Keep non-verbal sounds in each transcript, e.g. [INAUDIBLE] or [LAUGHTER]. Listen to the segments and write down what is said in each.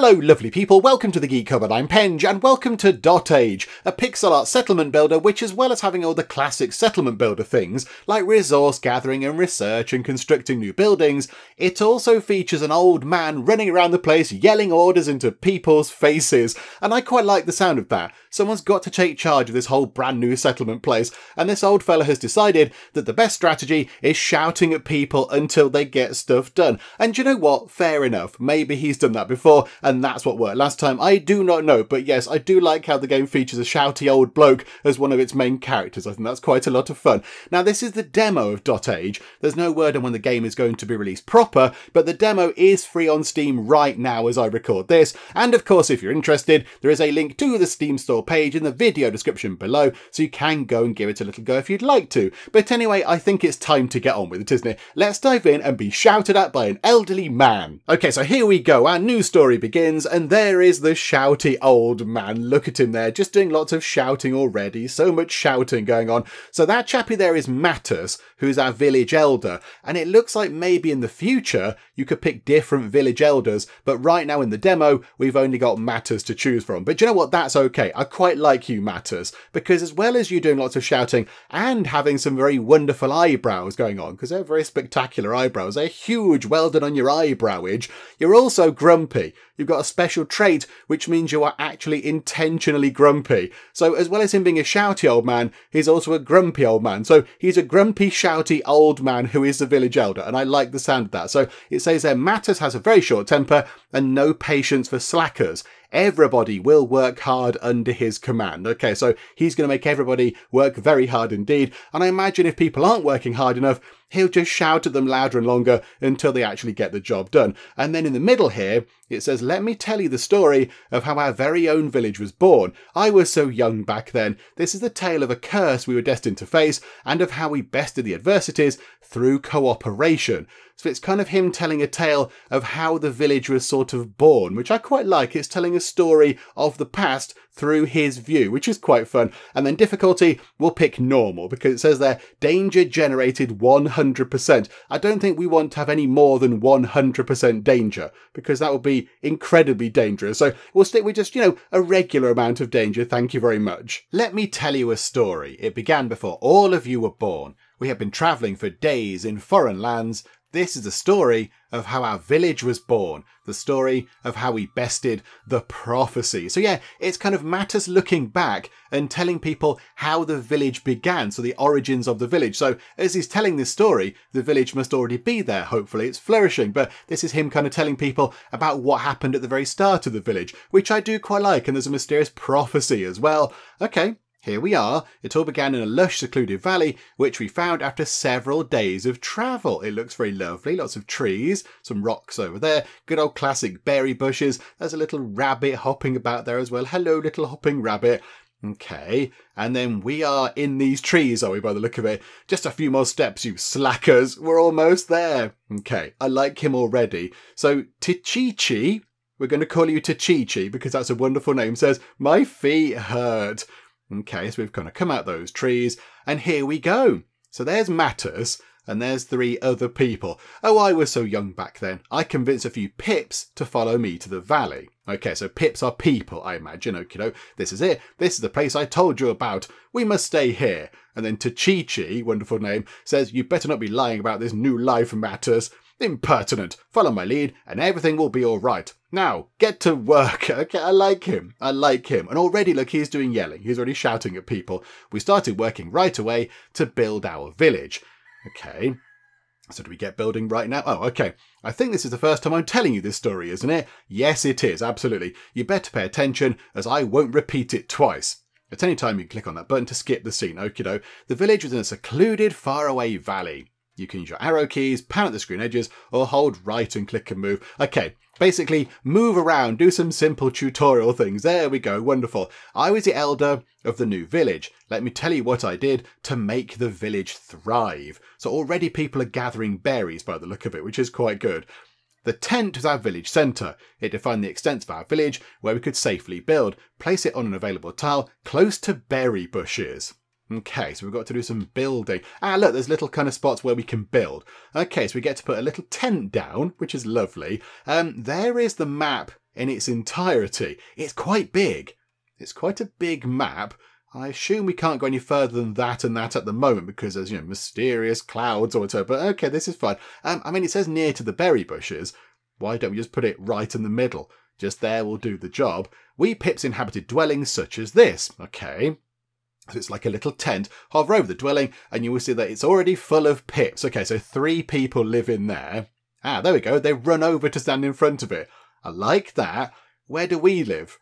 Hello lovely people, welcome to the Geek Cupboard, I'm Penge, and welcome to dotAGE, a pixel art settlement builder which as well as having all the classic settlement builder things, like resource gathering and research and constructing new buildings, it also features an old man running around the place yelling orders into people's faces, and I quite like the sound of that. Someone's got to take charge of this whole brand new settlement place, and this old fella has decided that the best strategy is shouting at people until they get stuff done. And you know what? Fair enough. Maybe he's done that before, and that's what worked last time. I do not know, but yes, I do like how the game features a shouty old bloke as one of its main characters. I think that's quite a lot of fun. Now, this is the demo of dotAGE. There's no word on when the game is going to be released proper, but the demo is free on Steam right now as I record this. And of course, if you're interested, there is a link to the Steam store page in the video description below, so you can go and give it a little go if you'd like to. But anyway, I think it's time to get on with it, isn't it? Let's dive in and be shouted at by an elderly man. Okay, so here we go. Our new story begins, and there is the shouty old man. Look at him there, just doing lots of shouting already. So much shouting going on. So that chappie there is Matus, who's our village elder, and it looks like maybe in the future you could pick different village elders, but right now in the demo, we've only got Matus to choose from. But you know what? That's okay. I quite like you, Matus, because as well as you doing lots of shouting and having some very wonderful eyebrows going on, because they're very spectacular eyebrows, they're huge, well done on your eyebrowage, you're also grumpy. You've got a special trait, which means you are actually intentionally grumpy. So as well as him being a shouty old man, he's also a grumpy old man. So he's a grumpy, shouty old man who is the village elder, and I like the sound of that. So it says there, Matus has a very short temper and no patience for slackers everybody will work hard under his command. Okay, so he's going to make everybody work very hard indeed. And I imagine if people aren't working hard enough, he'll just shout at them louder and longer until they actually get the job done. And then in the middle here, it says, Let me tell you the story of how our very own village was born. I was so young back then. This is the tale of a curse we were destined to face and of how we bested the adversities through cooperation. So it's kind of him telling a tale of how the village was sort of born, which I quite like. It's telling a story of the past through his view, which is quite fun. And then difficulty, we'll pick normal because it says there, danger generated 100%. I don't think we want to have any more than 100% danger because that would be incredibly dangerous. So we'll stick with just, you know, a regular amount of danger. Thank you very much. Let me tell you a story. It began before all of you were born. We had been travelling for days in foreign lands, this is the story of how our village was born, the story of how we bested the prophecy. So, yeah, it's kind of Matus looking back and telling people how the village began, so the origins of the village. So, as he's telling this story, the village must already be there, hopefully, it's flourishing. But this is him kind of telling people about what happened at the very start of the village, which I do quite like, and there's a mysterious prophecy as well. Okay, here we are. It all began in a lush, secluded valley, which we found after several days of travel. It looks very lovely. Lots of trees, some rocks over there, good old classic berry bushes. There's a little rabbit hopping about there as well. Hello, little hopping rabbit. Okay, and then we are in these trees, are we, by the look of it? Just a few more steps, you slackers. We're almost there. Okay, I like him already. So, Tichichi, we're going to call you Tichichi because that's a wonderful name, says, My feet hurt. Okay, so we've kind of come out those trees, and here we go. So there's Matus, and there's three other people. Oh, I was so young back then. I convinced a few pips to follow me to the valley. Okay, so pips are people, I imagine. Okay, no, this is it. This is the place I told you about. We must stay here. And then Tachichi, wonderful name, says, You better not be lying about this new life, Matus. Impertinent. Follow my lead, and everything will be all right. Now, get to work. [LAUGHS] Okay, I like him. I like him. And already, look, he's doing yelling. He's already shouting at people. We started working right away to build our village. Okay. So do we get building right now? Oh, okay. I think this is the first time I'm telling you this story, isn't it? Yes, it is, absolutely. You better pay attention, as I won't repeat it twice. At any time you click on that button to skip the scene, okie doke. The village was in a secluded, faraway valley. You can use your arrow keys, pan at the screen edges, or hold right and click and move. Okay, basically move around, do some simple tutorial things. There we go, wonderful. I was the elder of the new village. Let me tell you what I did to make the village thrive. So already people are gathering berries by the look of it, which is quite good. The tent was our village centre. It defined the extent of our village where we could safely build. Place it on an available tile close to berry bushes. Okay, so we've got to do some building. Ah, look, there's little kind of spots where we can build. Okay, so we get to put a little tent down, which is lovely. Um, there is the map in its entirety. It's quite big. It's quite a big map. I assume we can't go any further than that and that at the moment because there's, you know, mysterious clouds or whatever. But okay, this is fine. Um, I mean, it says near to the berry bushes. Why don't we just put it right in the middle? Just there will do the job. We pips inhabited dwellings such as this. Okay, it's like a little tent. Hover over the dwelling and you will see that it's already full of pips. Okay, so three people live in there. Ah, there we go. They run over to stand in front of it. I like that. Where do we live?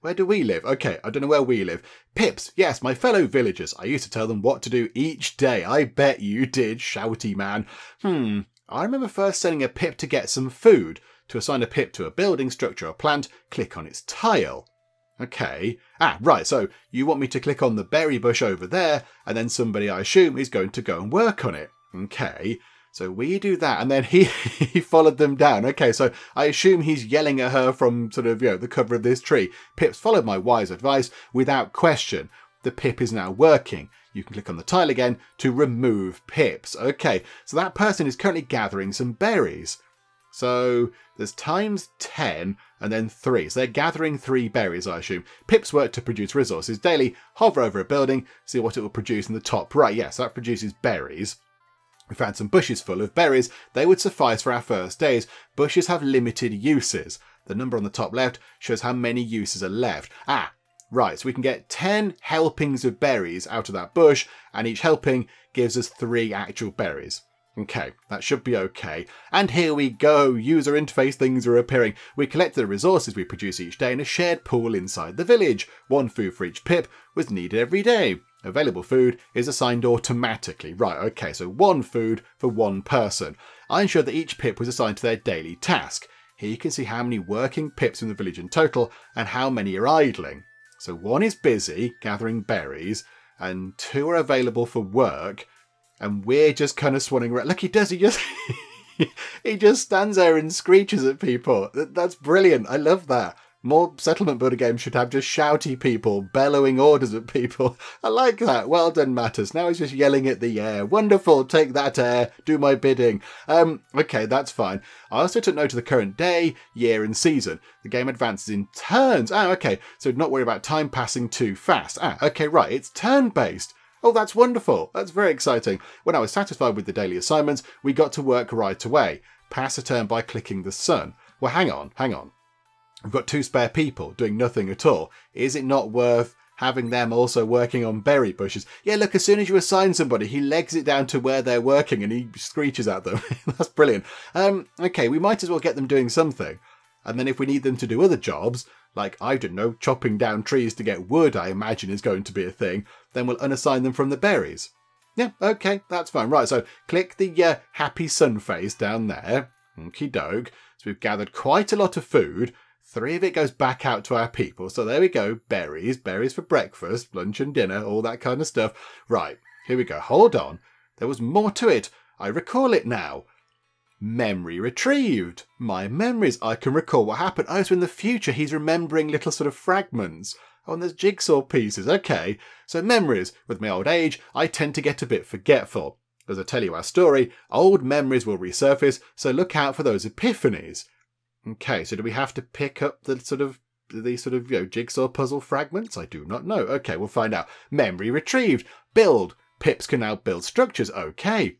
Where do we live? Okay, I don't know where we live. Pips, yes, my fellow villagers. I used to tell them what to do each day. I bet you did, shouty man. Hmm, I remember first sending a pip to get some food. To assign a pip to a building, structure, or plant, click on its tile. Okay. Ah, right, so you want me to click on the berry bush over there, and then somebody, I assume, is going to go and work on it. Okay. So we do that, and then [LAUGHS] he, he followed them down. Okay, so I assume he's yelling at her from sort of, you know, the cover of this tree. Pips followed my wise advice without question. The pip is now working. You can click on the tile again to remove pips. Okay, so that person is currently gathering some berries. So there's times 10 and then 3. So they're gathering 3 berries, I assume. Pips work to produce resources daily. Hover over a building, see what it will produce in the top right. Yes, that produces berries. We found some bushes full of berries. They would suffice for our first days. Bushes have limited uses. The number on the top left shows how many uses are left. Ah, right, so we can get 10 helpings of berries out of that bush, and each helping gives us 3 actual berries. Okay, that should be okay. And here we go, user interface things are appearing. We collect the resources we produce each day in a shared pool inside the village. One food for each pip was needed every day. Available food is assigned automatically. Right, okay, so one food for one person. I ensured that each pip was assigned to their daily task. Here you can see how many working pips in the village in total and how many are idling. So one is busy gathering berries and two are available for work and we're just kind of swanning around. Look, he does. He just [LAUGHS] he just stands there and screeches at people. That's brilliant. I love that. More settlement builder games should have just shouty people bellowing orders at people. [LAUGHS] I like that. Well done, Matus. Now he's just yelling at the air. Wonderful. Take that air. Do my bidding. Um, okay, that's fine. I also took note of the current day, year, and season. The game advances in turns. Ah, okay. So not worry about time passing too fast. Ah, okay, right. It's turn based. Oh, that's wonderful. That's very exciting. When I was satisfied with the daily assignments, we got to work right away. Pass a turn by clicking the sun. Well, hang on, hang on. We've got two spare people doing nothing at all. Is it not worth having them also working on berry bushes? Yeah, look, as soon as you assign somebody, he legs it down to where they're working and he screeches at them. [LAUGHS] That's brilliant. Um, okay, we might as well get them doing something. And then if we need them to do other jobs, like, I don't know, chopping down trees to get wood, I imagine is going to be a thing, then we'll unassign them from the berries. Yeah, okay, that's fine. Right, so click the uh, happy sun face down there. Okie doke. So we've gathered quite a lot of food. Three of it goes back out to our people. So there we go. Berries, berries for breakfast, lunch and dinner, all that kind of stuff. Right, here we go. Hold on. There was more to it. I recall it now. Memory retrieved. My memories. I can recall what happened. Oh, so in the future he's remembering little sort of fragments. Oh, and there's jigsaw pieces. Okay. So memories. With my old age, I tend to get a bit forgetful. As I tell you our story, old memories will resurface, so look out for those epiphanies. Okay, so do we have to pick up the sort of these sort of you know jigsaw puzzle fragments? I do not know. Okay, we'll find out. Memory retrieved. Build. Pips can now build structures. Okay.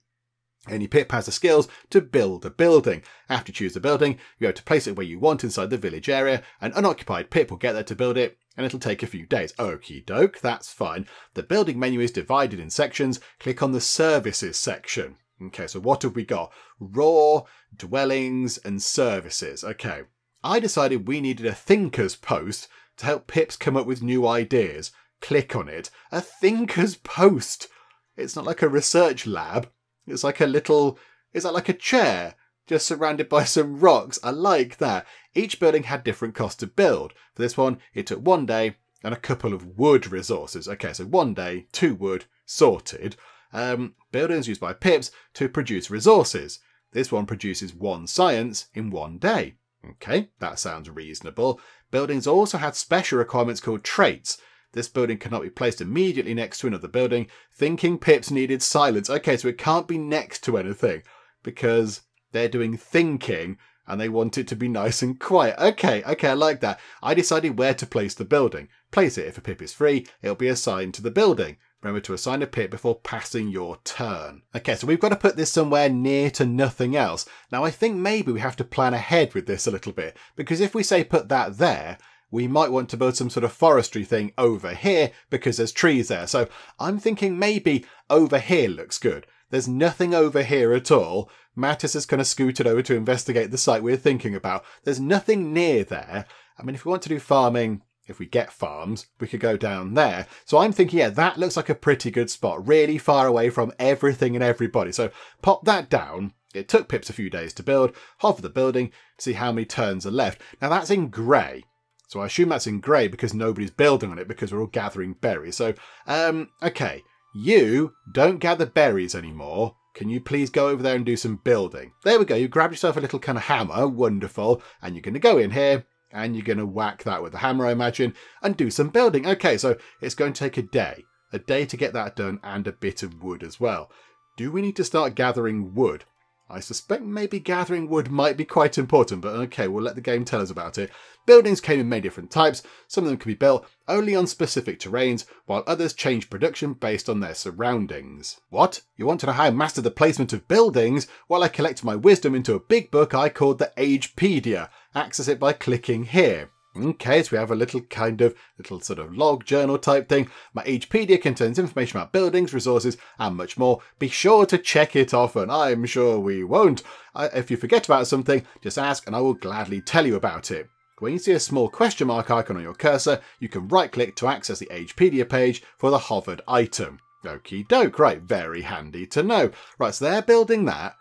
Any pip has the skills to build a building. After you choose the building, you have to place it where you want inside the village area. An unoccupied pip will get there to build it, and it'll take a few days. Okie doke, that's fine. The building menu is divided in sections. Click on the services section. Okay, so what have we got? Raw, dwellings, and services. Okay, I decided we needed a thinker's post to help pips come up with new ideas. Click on it. A thinker's post. It's not like a research lab. It's like a little, is that like a chair? Just surrounded by some rocks. I like that. Each building had different costs to build. For this one, it took one day and a couple of wood resources. Okay, so one day, two wood, sorted. Um, buildings used by pips to produce resources. This one produces one science in one day. Okay, that sounds reasonable. Buildings also had special requirements called traits. This building cannot be placed immediately next to another building. Thinking pips needed silence. Okay, so it can't be next to anything because they're doing thinking and they want it to be nice and quiet. Okay, okay, I like that. I decided where to place the building. Place it. If a pip is free, it'll be assigned to the building. Remember to assign a pip before passing your turn. Okay, so we've got to put this somewhere near to nothing else. Now I think maybe we have to plan ahead with this a little bit, because if we say put that there, we might want to build some sort of forestry thing over here because there's trees there. So I'm thinking maybe over here looks good. There's nothing over here at all. Matus has kind of scooted over to investigate the site we're thinking about. There's nothing near there. I mean, if we want to do farming, if we get farms, we could go down there. So I'm thinking, yeah, that looks like a pretty good spot, really far away from everything and everybody. So pop that down. It took Pips a few days to build, hover the building see how many turns are left. Now that's in grey. So I assume that's in grey because nobody's building on it because we're all gathering berries. So, um, okay, you don't gather berries anymore. Can you please go over there and do some building? There we go. You grab yourself a little kind of hammer. Wonderful. And you're going to go in here and you're going to whack that with the hammer, I imagine, and do some building. Okay, so it's going to take a day. A day to get that done and a bit of wood as well. Do we need to start gathering wood? I suspect maybe gathering wood might be quite important, but okay, we'll let the game tell us about it. Buildings came in many different types, some of them could be built only on specific terrains, while others change production based on their surroundings. What? You want to know how I mastered the placement of buildings? Well, I collected my wisdom into a big book I called the Agepedia. Access it by clicking here. Okay, so we have a little kind of little sort of log journal type thing. My Agepedia contains information about buildings, resources, and much more. Be sure to check it often. I'm sure we won't. If you forget about something, just ask and I will gladly tell you about it. When you see a small question mark icon on your cursor, you can right click to access the Agepedia page for the hovered item. Okie doke, right, very handy to know. Right, so they're building that.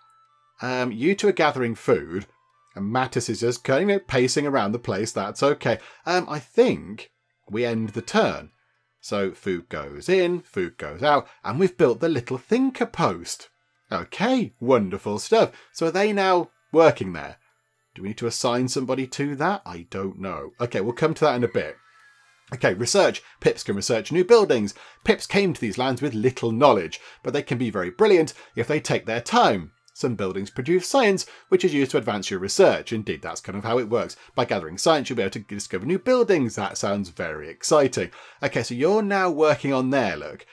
Um, you two are gathering food. And Matus is just kind of pacing around the place. That's okay. Um, I think we end the turn. So food goes in, food goes out, and we've built the little thinker post. Okay, wonderful stuff. So are they now working there? Do we need to assign somebody to that? I don't know. Okay, we'll come to that in a bit. Okay, research. Pips can research new buildings. Pips came to these lands with little knowledge, but they can be very brilliant if they take their time. Some buildings produce science, which is used to advance your research. Indeed, that's kind of how it works. By gathering science, you'll be able to discover new buildings. That sounds very exciting. Okay, so you're now working on there, look.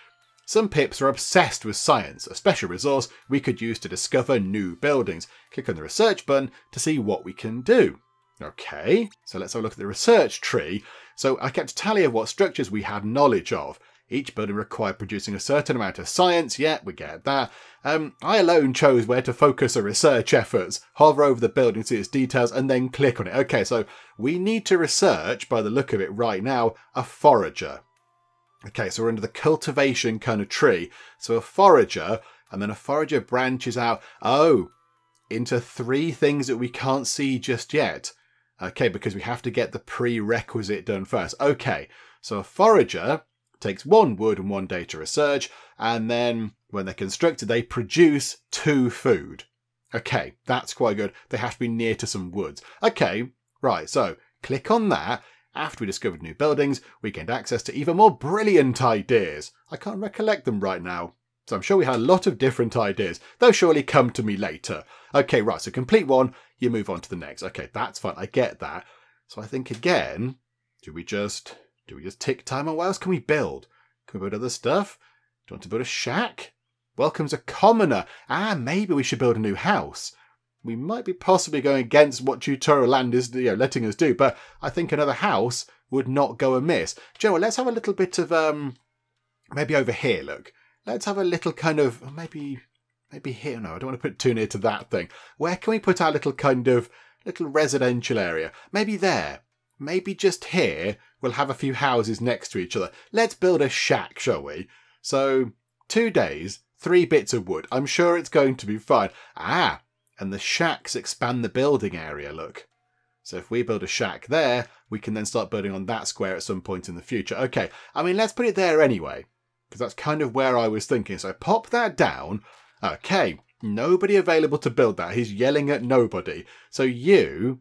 Some pips are obsessed with science, a special resource we could use to discover new buildings. Click on the research button to see what we can do. Okay, so let's have a look at the research tree. So I kept a tally of what structures we had knowledge of. Each building required producing a certain amount of science, yeah, we get that. Um, I alone chose where to focus our research efforts, hover over the building, see its details, and then click on it. Okay, so we need to research, by the look of it right now, a forager. Okay, so we're under the cultivation kind of tree. So a forager, and then a forager branches out, oh, into three things that we can't see just yet. Okay, because we have to get the prerequisite done first. Okay, so a forager takes one wood and one day to research, and then when they're constructed, they produce two food. Okay, that's quite good. They have to be near to some woods. Okay, right, so click on that. After we discovered new buildings, we gained access to even more brilliant ideas. I can't recollect them right now, so I'm sure we had a lot of different ideas. They'll surely come to me later. Okay, right, so complete one, you move on to the next. Okay, that's fine, I get that. So I think again, do we just do we just tick time on what else can we build? Can we build other stuff? Do you want to build a shack? Welcome's a commoner. Ah, maybe we should build a new house. We might be possibly going against what tutorial land is you know, letting us do, but I think another house would not go amiss. Joe, let's have a little bit of um maybe over here, look. Let's have a little kind of maybe maybe here. No, I don't want to put too near to that thing. Where can we put our little kind of little residential area? Maybe there maybe just here we'll have a few houses next to each other. Let's build a shack, shall we? So, two days, three bits of wood. I'm sure it's going to be fine. Ah, and the shacks expand the building area, look. So if we build a shack there, we can then start building on that square at some point in the future. Okay, I mean, let's put it there anyway, because that's kind of where I was thinking. So pop that down. Okay, nobody available to build that. He's yelling at nobody. So you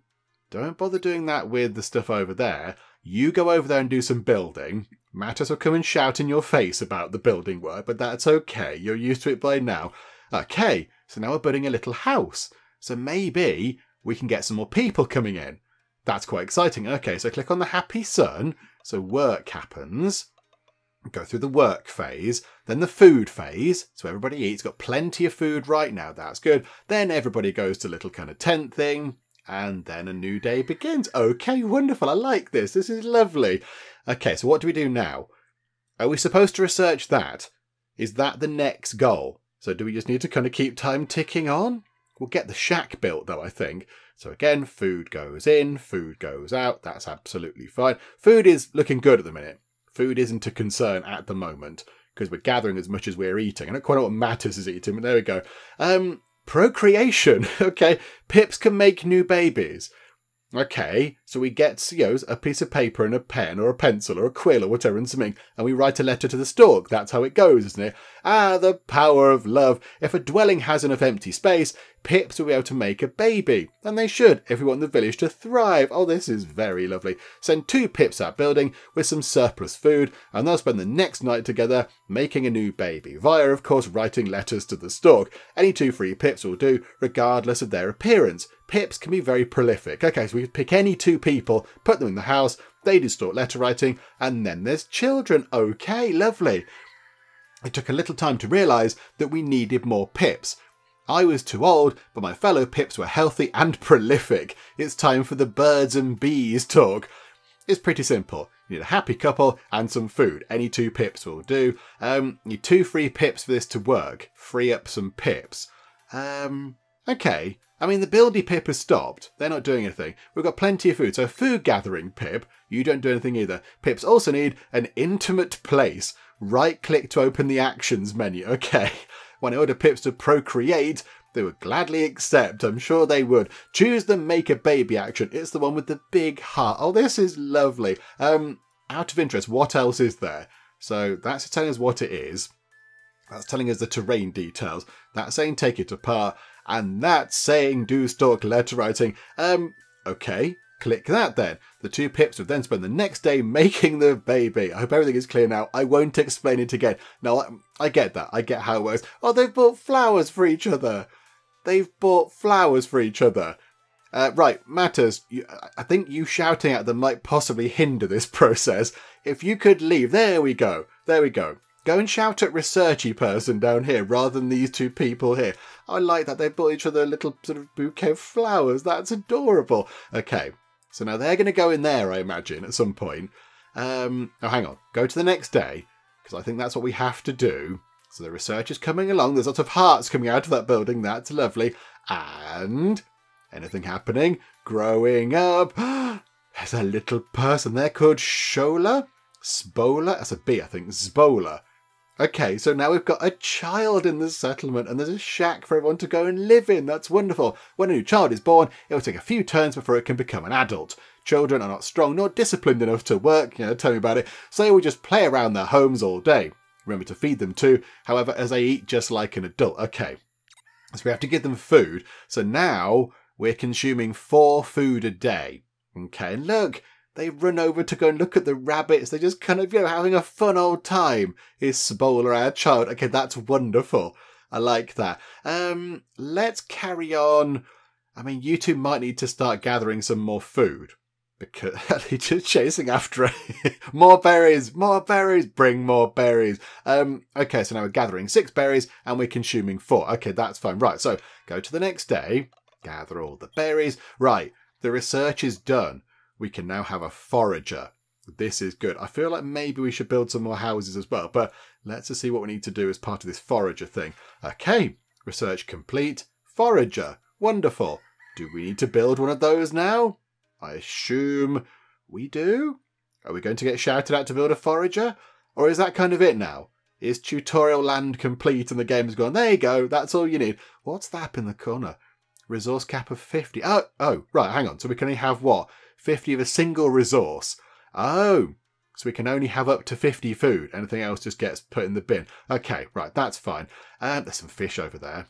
don't bother doing that with the stuff over there. You go over there and do some building. Matus will come and shout in your face about the building work, but that's okay. You're used to it by now. Okay, so now we're building a little house. So maybe we can get some more people coming in. That's quite exciting. Okay, so click on the happy sun. So work happens. Go through the work phase, then the food phase. So everybody eats, got plenty of food right now. That's good. Then everybody goes to little kind of tent thing, and then a new day begins. Okay, wonderful. I like this. This is lovely. Okay, so what do we do now? Are we supposed to research that? Is that the next goal? So do we just need to kind of keep time ticking on? We'll get the shack built though, I think. So again, food goes in, food goes out. That's absolutely fine. Food is looking good at the minute. Food isn't a concern at the moment because we're gathering as much as we're eating. I don't quite know what Matus is eating, but there we go. Um, procreation. [LAUGHS] okay, Pips can make new babies. Okay, so we get you know, a piece of paper and a pen or a pencil or a quill or whatever and something, and we write a letter to the stork. That's how it goes, isn't it? Ah, the power of love. If a dwelling has enough empty space, pips will be able to make a baby. And they should, if we want the village to thrive. Oh, this is very lovely. Send two pips out building with some surplus food, and they'll spend the next night together making a new baby, via, of course, writing letters to the stork. Any two free pips will do, regardless of their appearance pips can be very prolific. Okay, so we pick any two people, put them in the house, they distort letter writing, and then there's children. Okay, lovely. It took a little time to realise that we needed more pips. I was too old, but my fellow pips were healthy and [LAUGHS] prolific. It's time for the birds and bees talk. It's pretty simple. You need a happy couple and some food. Any two pips will do. Um, you need two free pips for this to work. Free up some pips. Um, okay. I mean, the buildy pip has stopped. They're not doing anything. We've got plenty of food. So food gathering pip, you don't do anything either. Pips also need an intimate place. Right click to open the actions menu. [LAUGHS] Okay. When I order pips to procreate, they would gladly accept. I'm sure they would. Choose the make a baby action. It's the one with the big heart. Oh, this is lovely. Um, out of interest, what else is there? So that's telling us what it is. That's telling us the terrain details. That's saying take it apart and that's saying do stork letter writing. Um, okay, click that then. The two pips would then spend the next day [LAUGHS] making the baby. I hope everything is clear now. I won't explain it again. No, I, I get that. I get how it works. Oh, they've bought flowers for each other. They've bought flowers for each other. Uh, right, Matus, you, I think you shouting at them might possibly hinder this [LAUGHS] process. If you could leave, there we go, there we go. Go and shout at researchy person down here rather than these two people here. I like that they bought each other a little sort of bouquet of flowers. That's adorable. Okay, so now they're going to go in there, I imagine, at some point. Um, oh, hang on. Go to the next day because I think that's what we have to do. So the research is coming along. There's lots of hearts coming out of that building. That's lovely. And anything happening? Growing up. [GASPS] There's a little person there called Shola. Spola? That's a B, I think. Zbola. Okay, so now we've got a child in the settlement and there's a shack for everyone to go and live in. That's wonderful. When a new child is born, it will take a few turns before it can become an adult. Children are not strong nor disciplined enough to work, you know, tell me about it, so they will just play around their homes all day. Remember to feed them too, however, as they eat just like an adult. Okay, so we have to give them food. So now we're consuming four food a day. Okay, and look, they run over to go and look at the rabbits. They're just kind of, you know, having a fun old time. Is Spoiler our child? Okay, that's wonderful. I like that. Um, let's carry on. I mean, you two might need to start gathering some more food because [LAUGHS] they're just chasing after [LAUGHS] more berries, more berries, bring more berries. Um, okay, so now we're gathering six berries and we're consuming four. Okay, that's fine. Right, so go to the next day, gather all the berries. Right, the research is done we can now have a forager. This is good. I feel like maybe we should build some more houses as well, but let's just see what we need to do as part of this forager thing. Okay, research complete. Forager. Wonderful. Do we need to build one of those now? I assume we do. Are we going to get shouted at to build a forager? Or is that kind of it now? Is tutorial land complete and the game's gone, there you go, that's all you need. What's that up in the corner? Resource cap of 50. Oh, oh, right, hang on. So we can only have what? 50 of a single resource. Oh, so we can only have up to 50 food. Anything else just gets put in the bin. Okay, right, that's fine. Um, there's some fish over there.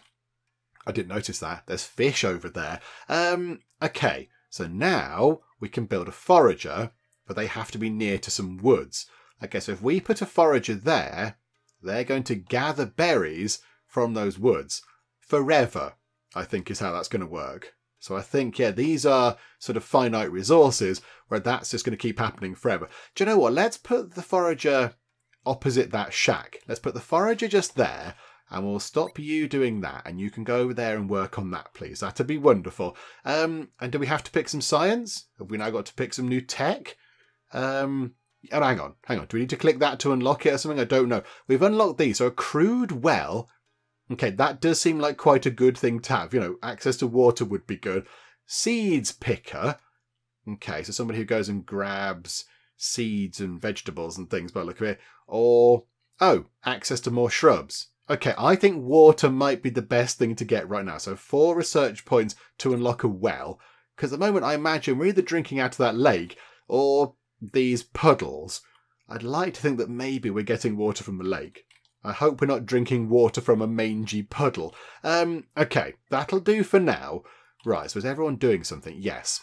I didn't notice that. There's fish over there. Um, okay, so now we can build a forager, but they have to be near to some woods. Okay, so if we put a forager there, they're going to gather berries from those woods forever, I think is how that's going to work. So I think, yeah, these are sort of finite resources where that's just going to keep happening forever. Do you know what? Let's put the forager opposite that shack. Let's put the forager just there and we'll stop you doing that and you can go over there and work on that, please. That'd be wonderful. Um, and do we have to pick some science? Have we now got to pick some new tech? Um, oh, hang on, hang on. Do we need to click that to unlock it or something? I don't know. We've unlocked these. So a crude well. Okay, that does seem like quite a good thing to have. You know, access to water would be good. Seeds picker. Okay, so somebody who goes and grabs seeds and vegetables and things by look of it. Or, oh, access to more shrubs. Okay, I think water might be the best thing to get right now. So four research points to unlock a well. Because at the moment I imagine we're either drinking out of that lake or these puddles. I'd like to think that maybe we're getting water from the lake. I hope we're not drinking water from a mangy puddle. Um, okay, that'll do for now. Right, so is everyone doing something? Yes.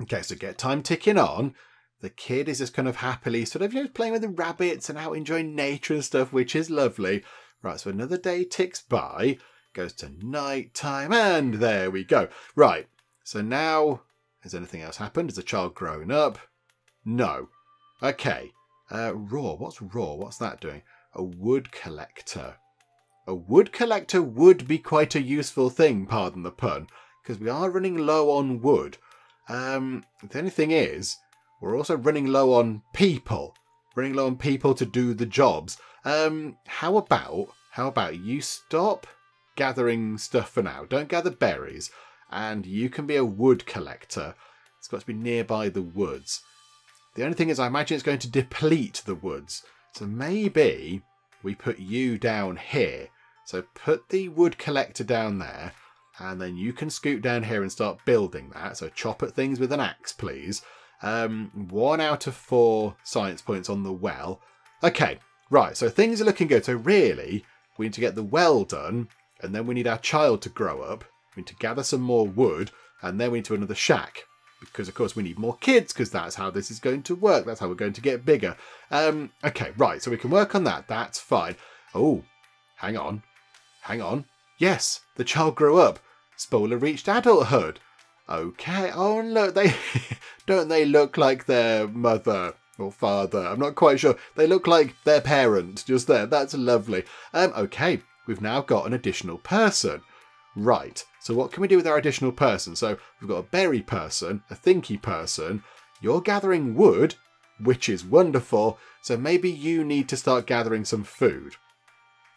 Okay, so get time ticking on. The kid is just kind of happily sort of you know, playing with the rabbits and out enjoying nature and stuff, which is lovely. Right, so another day ticks by, goes to night time, and there we go. Right, so now, has anything else happened? Has the child grown up? No. Okay. Uh, raw, what's raw? What's that doing? A wood collector. A wood collector would be quite a useful thing, pardon the pun, because we are running low on wood. Um, the only thing is, we're also running low on people. Running low on people to do the jobs. Um, how about how about you stop gathering stuff for now? Don't gather berries, and you can be a wood collector. It's got to be nearby the woods. The only thing is, I imagine it's going to deplete the woods. So maybe we put you down here. So put the wood collector down there, and then you can scoot down here and start building that. So chop at things with an axe, please. Um, one out of four science points on the well. Okay, right, so things are looking good. So really, we need to get the well done, and then we need our child to grow up. We need to gather some more wood, and then we need to another shack. Because, of course, we need more kids, because that's how this is going to work. That's how we're going to get bigger. Um, okay, right, so we can work on that. That's fine. Oh, hang on. Hang on. Yes, the child grew up. Spoiler reached adulthood. Okay. Oh, look, they [LAUGHS] don't they look like their mother or father? I'm not quite sure. They look like their parent just there. That's lovely. Um, okay, we've now got an additional person. Right. So what can we do with our additional person? So we've got a berry person, a thinky person. You're gathering wood, which is wonderful. So maybe you need to start gathering some food.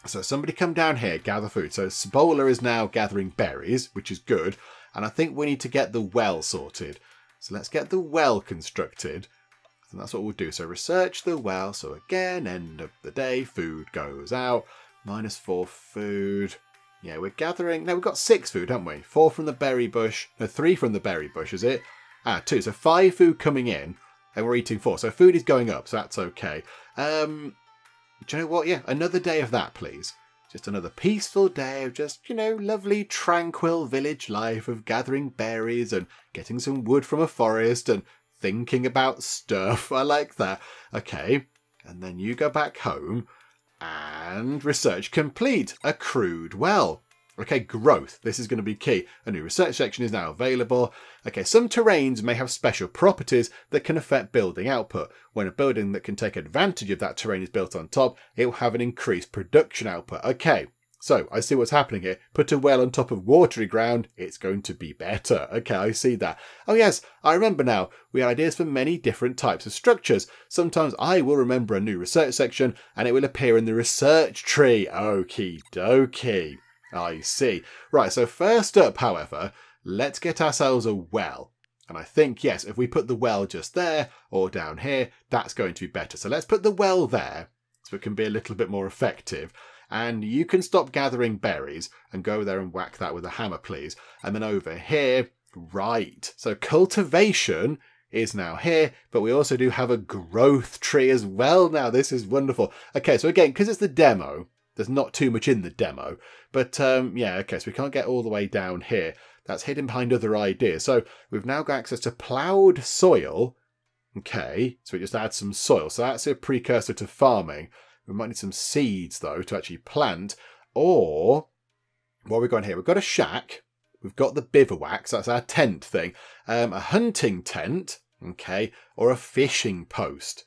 So somebody come down here, gather food. So Spoiler is now gathering berries, which is good. And I think we need to get the well sorted. So let's get the well constructed. And that's what we'll do. So research the well. So again, end of the day, food goes out. Minus four food. Yeah, we're gathering. Now we've got six food, haven't we? Four from the berry bush. No, three from the berry bush, is it? Ah, two. So five food coming in, and we're eating four. So food is going up, so that's okay. Um, do you know what? Yeah, another day of that, please. Just another peaceful day of just, you know, lovely, tranquil village life of gathering berries and getting some wood from a forest and thinking about stuff. [LAUGHS] I like that. Okay, and then you go back home and research complete. A crude well. Okay, growth. This is going to be key. A new research section is now available. Okay, some terrains may have special properties that can affect building output. When a building that can take advantage of that terrain is built on top, it will have an increased production output. Okay, so I see what's happening here. Put a well on top of watery ground, it's going to be better. Okay, I see that. Oh yes, I remember now. We had ideas for many different types of structures. Sometimes I will remember a new research section and it will appear in the research tree. Okie dokie. I see. Right, so first up, however, let's get ourselves a well. And I think, yes, if we put the well just there or down here, that's going to be better. So let's put the well there so it can be a little bit more effective. And you can stop gathering berries and go there and whack that with a hammer, please. And then over here, right. So cultivation is now here, but we also do have a growth tree as well now. This is wonderful. Okay, so again, because it's the demo, there's not too much in the demo. But um, yeah, okay, so we can't get all the way down here. That's hidden behind other ideas. So we've now got access to ploughed soil. Okay, so we just add some soil. So that's a precursor to farming. We might need some seeds, though, to actually plant. Or, what we got here? We've got a shack. We've got the bivouac, so that's our tent thing. Um, a hunting tent, okay, or a fishing post.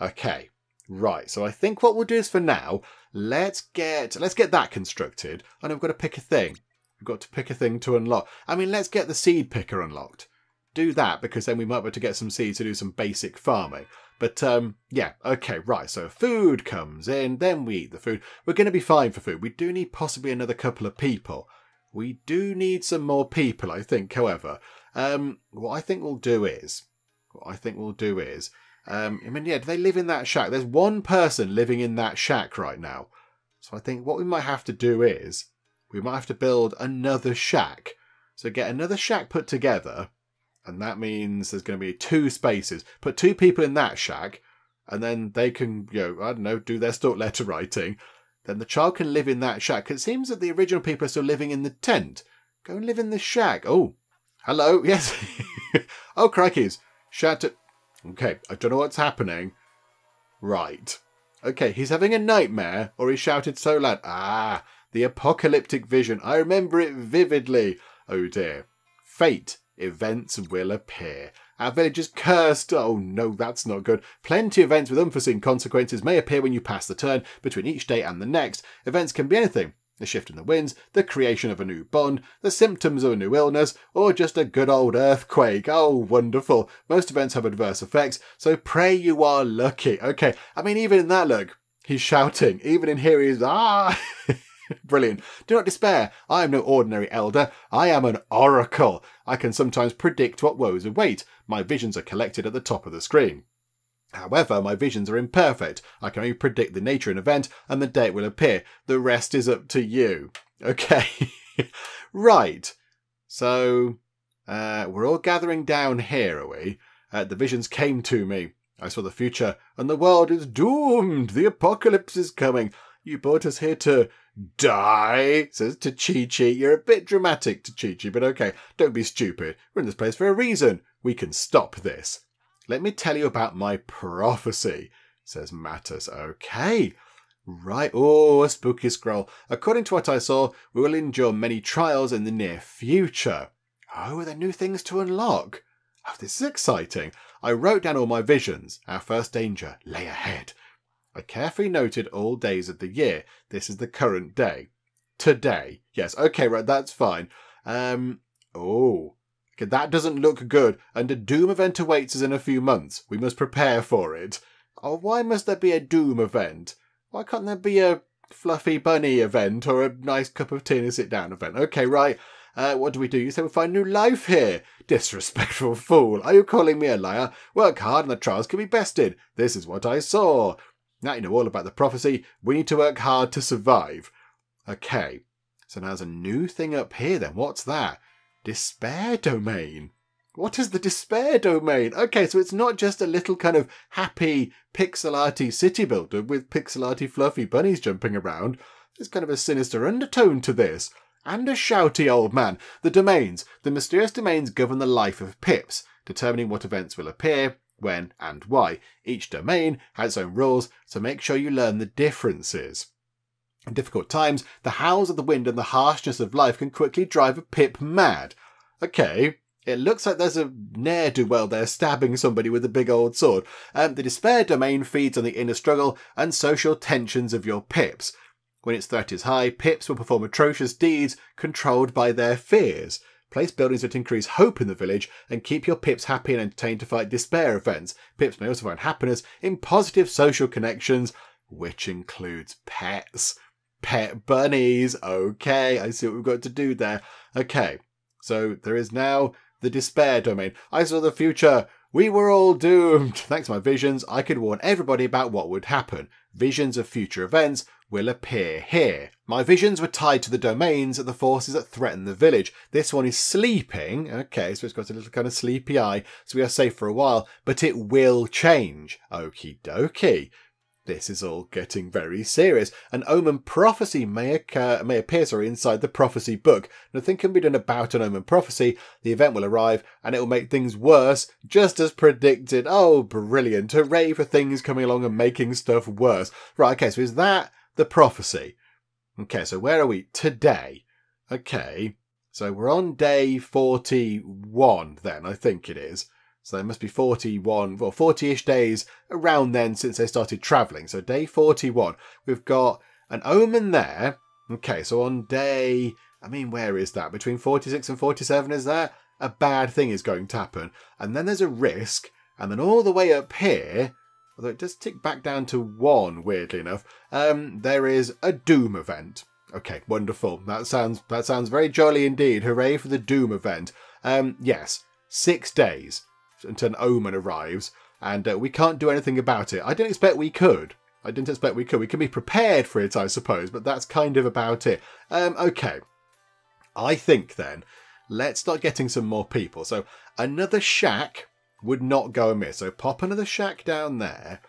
Okay, right. So I think what we'll do is for now, let's get let's get that constructed. And we've got to pick a thing. We've got to pick a thing to unlock. I mean, let's get the seed picker unlocked do that because then we might be able to get some seeds to do some basic farming. But um, yeah, okay, right. So food comes in, then we eat the food. We're going to be fine for food. We do need possibly another couple of people. We do need some more people, I think. However, um, what I think we'll do is, what I think we'll do is, um, I mean, yeah, do they live in that shack? There's one person living in that shack right now. So I think what we might have to do is, we might have to build another shack. So get another shack put together and that means there's going to be two spaces. Put two people in that shack, and then they can, you know, I don't know, do their stork letter writing. Then the child can live in that shack. It seems that the original people are still living in the tent. Go and live in the shack. Oh, hello, [LAUGHS] yes. oh, crikeys. Shout. Okay, I don't know what's happening. Right. Okay, he's having a nightmare, or he shouted so loud. Ah, the apocalyptic vision. I remember it vividly. Oh dear. Fate Events will appear. Our village is cursed. Oh no, that's not good. Plenty of events with unforeseen consequences may appear when you pass the turn between each day and the next. Events can be anything. The shift in the winds, the creation of a new bond, the symptoms of a new illness, or just a good old earthquake. Oh, wonderful. Most events have adverse effects, so pray you are lucky. Okay, I mean, even in that look, he's shouting. Even in here, he's ah. [LAUGHS] [LAUGHS] Brilliant. Do not despair. I am no ordinary elder. I am an oracle. I can sometimes predict what woes await. My visions are collected at the top of the screen. However, my visions are imperfect. I can only predict the nature of an event and the date will appear. The rest is up to you. [LAUGHS] Okay. right. So, uh, we're all gathering down here, are we? Uh, the visions came to me. I saw the future, and the world is doomed. The apocalypse is coming. You brought us here to die, says to Chi Chi. You're a bit dramatic to Chi Chi, but okay, don't be stupid. We're in this place for a reason. We can stop this. Let me tell you about my prophecy, says Matus. Okay. Right. Oh, a spooky scroll. According to what I saw, we will endure many trials in the near future. Oh, are there new things to unlock? Oh, this is exciting. I wrote down all my visions. Our first danger lay ahead. I carefully noted all days of the year. This is the current day. Today. Yes, okay, right, that's fine. Um, oh. Okay, that doesn't look good, and a doom event awaits us in a few months. We must prepare for it. Oh, why must there be a doom event? Why can't there be a fluffy bunny event or a nice cup of tea and a sit down event? Okay, right. Uh, what do we do? You say we find new life here. Disrespectful [LAUGHS] fool. Are you calling me a liar? Work hard and the trials can be bested. This is what I saw. Now you know all about the prophecy. We need to work hard to survive. Okay, so now there's a new thing up here then. What's that? Despair domain. What is the despair domain? Okay, so it's not just a little kind of happy pixel arty city builder with pixel arty fluffy bunnies jumping around. There's kind of a sinister undertone to this. And a shouty old man. The domains. The mysterious domains govern the life of Pips, determining what events will appear, when, and why. Each domain has its own rules, so make sure you learn the differences. In difficult times, the howls of the wind and the harshness of life can quickly drive a pip mad. Okay, it looks like there's a ne'er do well there stabbing somebody with a big old sword. Um, the despair domain feeds on the inner struggle and social tensions of your pips. When its threat is high, pips will perform atrocious deeds controlled by their fears. Place buildings that increase hope in the village and keep your pips happy and entertained to fight despair events. Pips may also find happiness in positive social connections, which includes pets. Pet bunnies. Okay, I see what we've got to do there. Okay, so there is now the despair domain. I saw the future. We were all doomed. [LAUGHS] Thanks to my visions, I could warn everybody about what would happen. Visions of future events will appear here. My visions were tied to the domains of the forces that threaten the village. This one is sleeping. Okay, so it's got a little kind of sleepy eye, so we are safe for a while, but it will change. Okie dokie. This is all getting very serious. An omen prophecy may occur, may appear sorry, inside the prophecy book. Nothing can be done about an omen prophecy. The event will arrive and it will make things worse, just as predicted. Oh, brilliant. Hooray for things coming along and making stuff worse. Right, okay, so is that the prophecy? Okay, so where are we? Today. Okay, so we're on day 41 then, I think it is. So there must be 41, well, 40 ish days around then since they started travelling. So day 41, we've got an omen there. Okay, so on day, I mean, where is that? Between 46 and 47, is that? A bad thing is going to happen. And then there's a risk. And then all the way up here, although it does tick back down to one, weirdly enough, um, there is a doom event. Okay, wonderful. That sounds that sounds very jolly indeed. Hooray for the doom event. Um, yes, six days until an omen arrives, and uh, we can't do anything about it. I didn't expect we could. I didn't expect we could. We can be prepared for it, I suppose, but that's kind of about it. Um, okay. I think then, let's start getting some more people. So another shack would not go amiss. So pop another shack down there.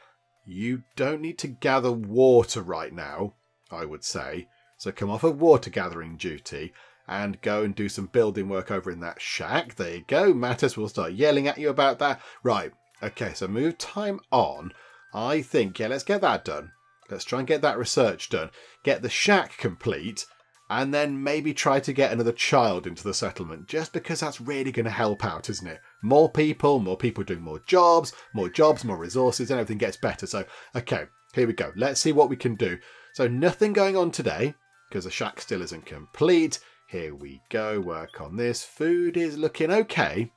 You don't need to gather water right now, I would say. So come off of water gathering duty and go and do some building work over in that shack. There you go. Matus will start yelling at you about that. Right. Okay, so move time on. I think, yeah, let's get that done. Let's try and get that research done. Get the shack complete. And then maybe try to get another child into the settlement, just because that's really going to help out, isn't it? More people, more people doing more jobs, more jobs, more resources, and everything gets better. So, okay, here we go. Let's see what we can do. So, nothing going on today, because the shack still isn't complete. Here we go, work on this. Food is looking okay.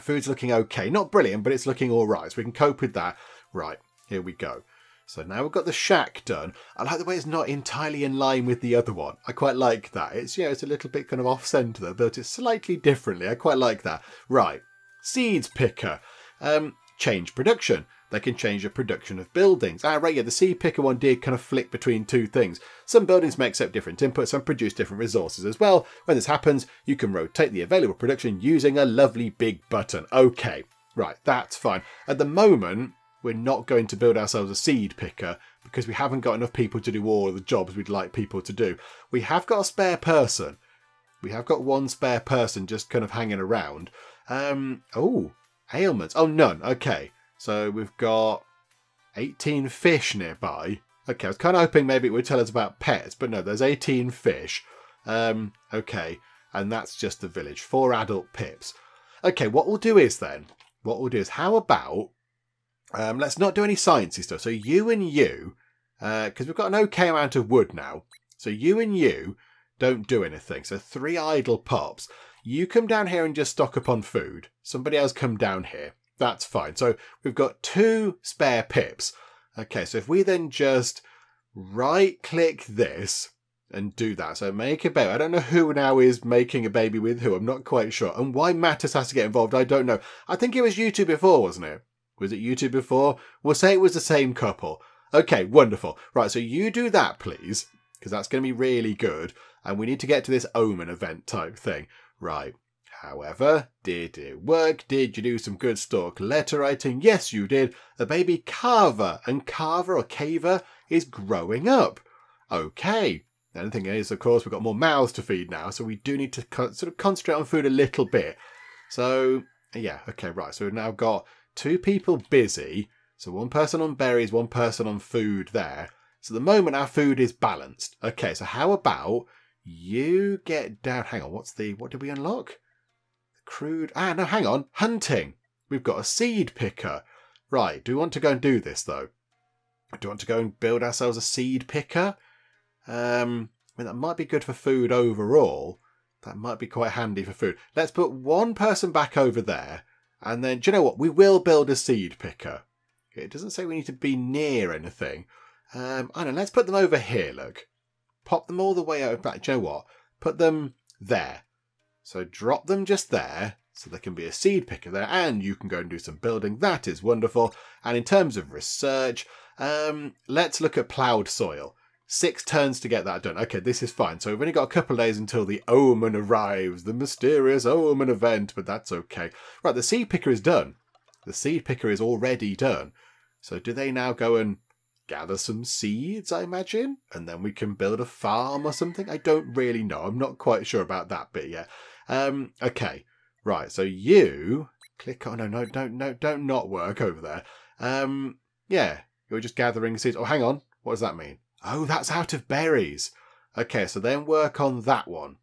Food's looking okay. Not brilliant, but it's looking all right. So we can cope with that. Right, here we go. So now we've got the shack done. I like the way it's not entirely in line with the other one. I quite like that. It's, you know, it's a little bit kind of off-centre. They built it slightly differently. I quite like that. Right, seeds picker. Um, change production. They can change the production of buildings. Ah, right, yeah, the seed picker one did kind of flick between two things. Some buildings may accept different inputs and produce different resources as well. When this happens, you can rotate the available production using a lovely big button. Okay, right, that's fine. At the moment, we're not going to build ourselves a seed picker because we haven't got enough people to do all the jobs we'd like people to do. We have got a spare person. We have got one spare person just kind of hanging around. Um, oh, ailments. Oh, none. Okay. So we've got 18 fish nearby. Okay, I was kind of hoping maybe it would tell us about pets, but no, there's 18 fish. Um, okay, and that's just the village. Four adult pips. Okay, what we'll do is then, what we'll do is, how about, um, let's not do any sciencey stuff. So you and you, because uh, we've got an okay amount of wood now. So you and you don't do anything. So three idle pips. You come down here and just stock up on food. Somebody else come down here. That's fine. So we've got two spare pips. Okay, so if we then just right click this and do that. So make a baby. I don't know who now is making a baby with who. I'm not quite sure. And why Matus has to get involved, I don't know. I think it was you two before, wasn't it? Was it you two before? We'll say it was the same couple. Okay, wonderful. Right, so you do that, please, because that's going to be really good. And we need to get to this Omen event type thing. Right. However, did it work? Did you do some good stock letter writing? Yes, you did. The baby Carver, and Carver or Caver is growing up. Okay. The only thing is, of course, we've got more mouths to feed now, so we do need to sort of concentrate on food a little bit. So, yeah, okay, right. So we've now got two people busy. So one person on berries, one person on food there. So the moment, our food is balanced. Okay, so how about you get down? Hang on, what's the, what did we unlock? Crude. Ah, no, hang on. Hunting. We've got a seed picker. Right, do we want to go and do this, though? Do we want to go and build ourselves a seed picker? Um, I mean, that might be good for food overall. That might be quite handy for food. Let's put one person back over there. And then, do you know what? We will build a seed picker. It doesn't say we need to be near anything. Um, I don't know. Let's put them over here, look. Pop them all the way over back. Do you know what? Put them there. So drop them just there, so there can be a seed picker there, and you can go and do some building. That is wonderful. And in terms of research, um, let's look at ploughed soil. Six turns to get that done. Okay, this is fine. So we've only got a couple of days until the omen arrives, the mysterious omen event, but that's okay. Right, the seed picker is done. The seed picker is already done. So do they now go and gather some seeds, I imagine, and then we can build a farm or something. I don't really know. I'm not quite sure about that bit yet. Um, okay, right. So you click on. No, no, don't, no, don't not work over there. Um, yeah, you're just gathering seeds. Oh, hang on. What does that mean? Oh, that's out of berries. Okay, so then work on that one.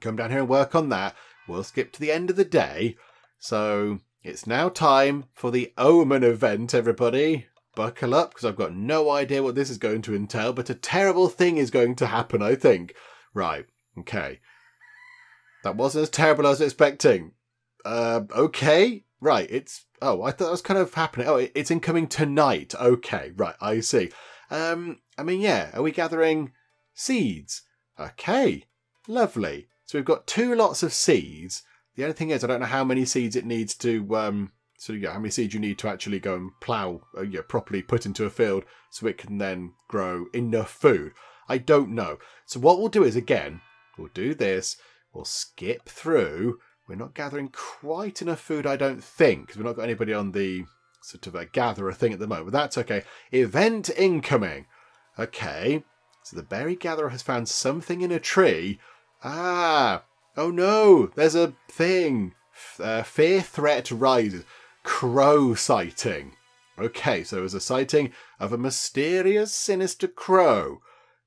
Come down here and work on that. We'll skip to the end of the day. So it's now time for the Omen event, everybody. Buckle up, because I've got no idea what this is going to entail, but a terrible thing is going to happen, I think. Right, okay. That wasn't as terrible as I was expecting. Uh, okay, right, it's... Oh, I thought that was kind of happening. Oh, it's incoming tonight. Okay, right, I see. Um, I mean, yeah, are we gathering seeds? Okay, lovely. So we've got two lots of seeds. The only thing is, I don't know how many seeds it needs to, um, so yeah, how many seeds you need to actually go and plough, uh, yeah, properly put into a field so it can then grow enough food. I don't know. So what we'll do is, again, we'll do this. We'll skip through. We're not gathering quite enough food, I don't think, because we've not got anybody on the sort of a gatherer thing at the moment. But that's okay. Event incoming. Okay. So the berry gatherer has found something in a tree Ah, oh no, there's a thing. Uh, fear threat rises. Crow sighting. Okay, so there's a sighting of a mysterious, sinister crow.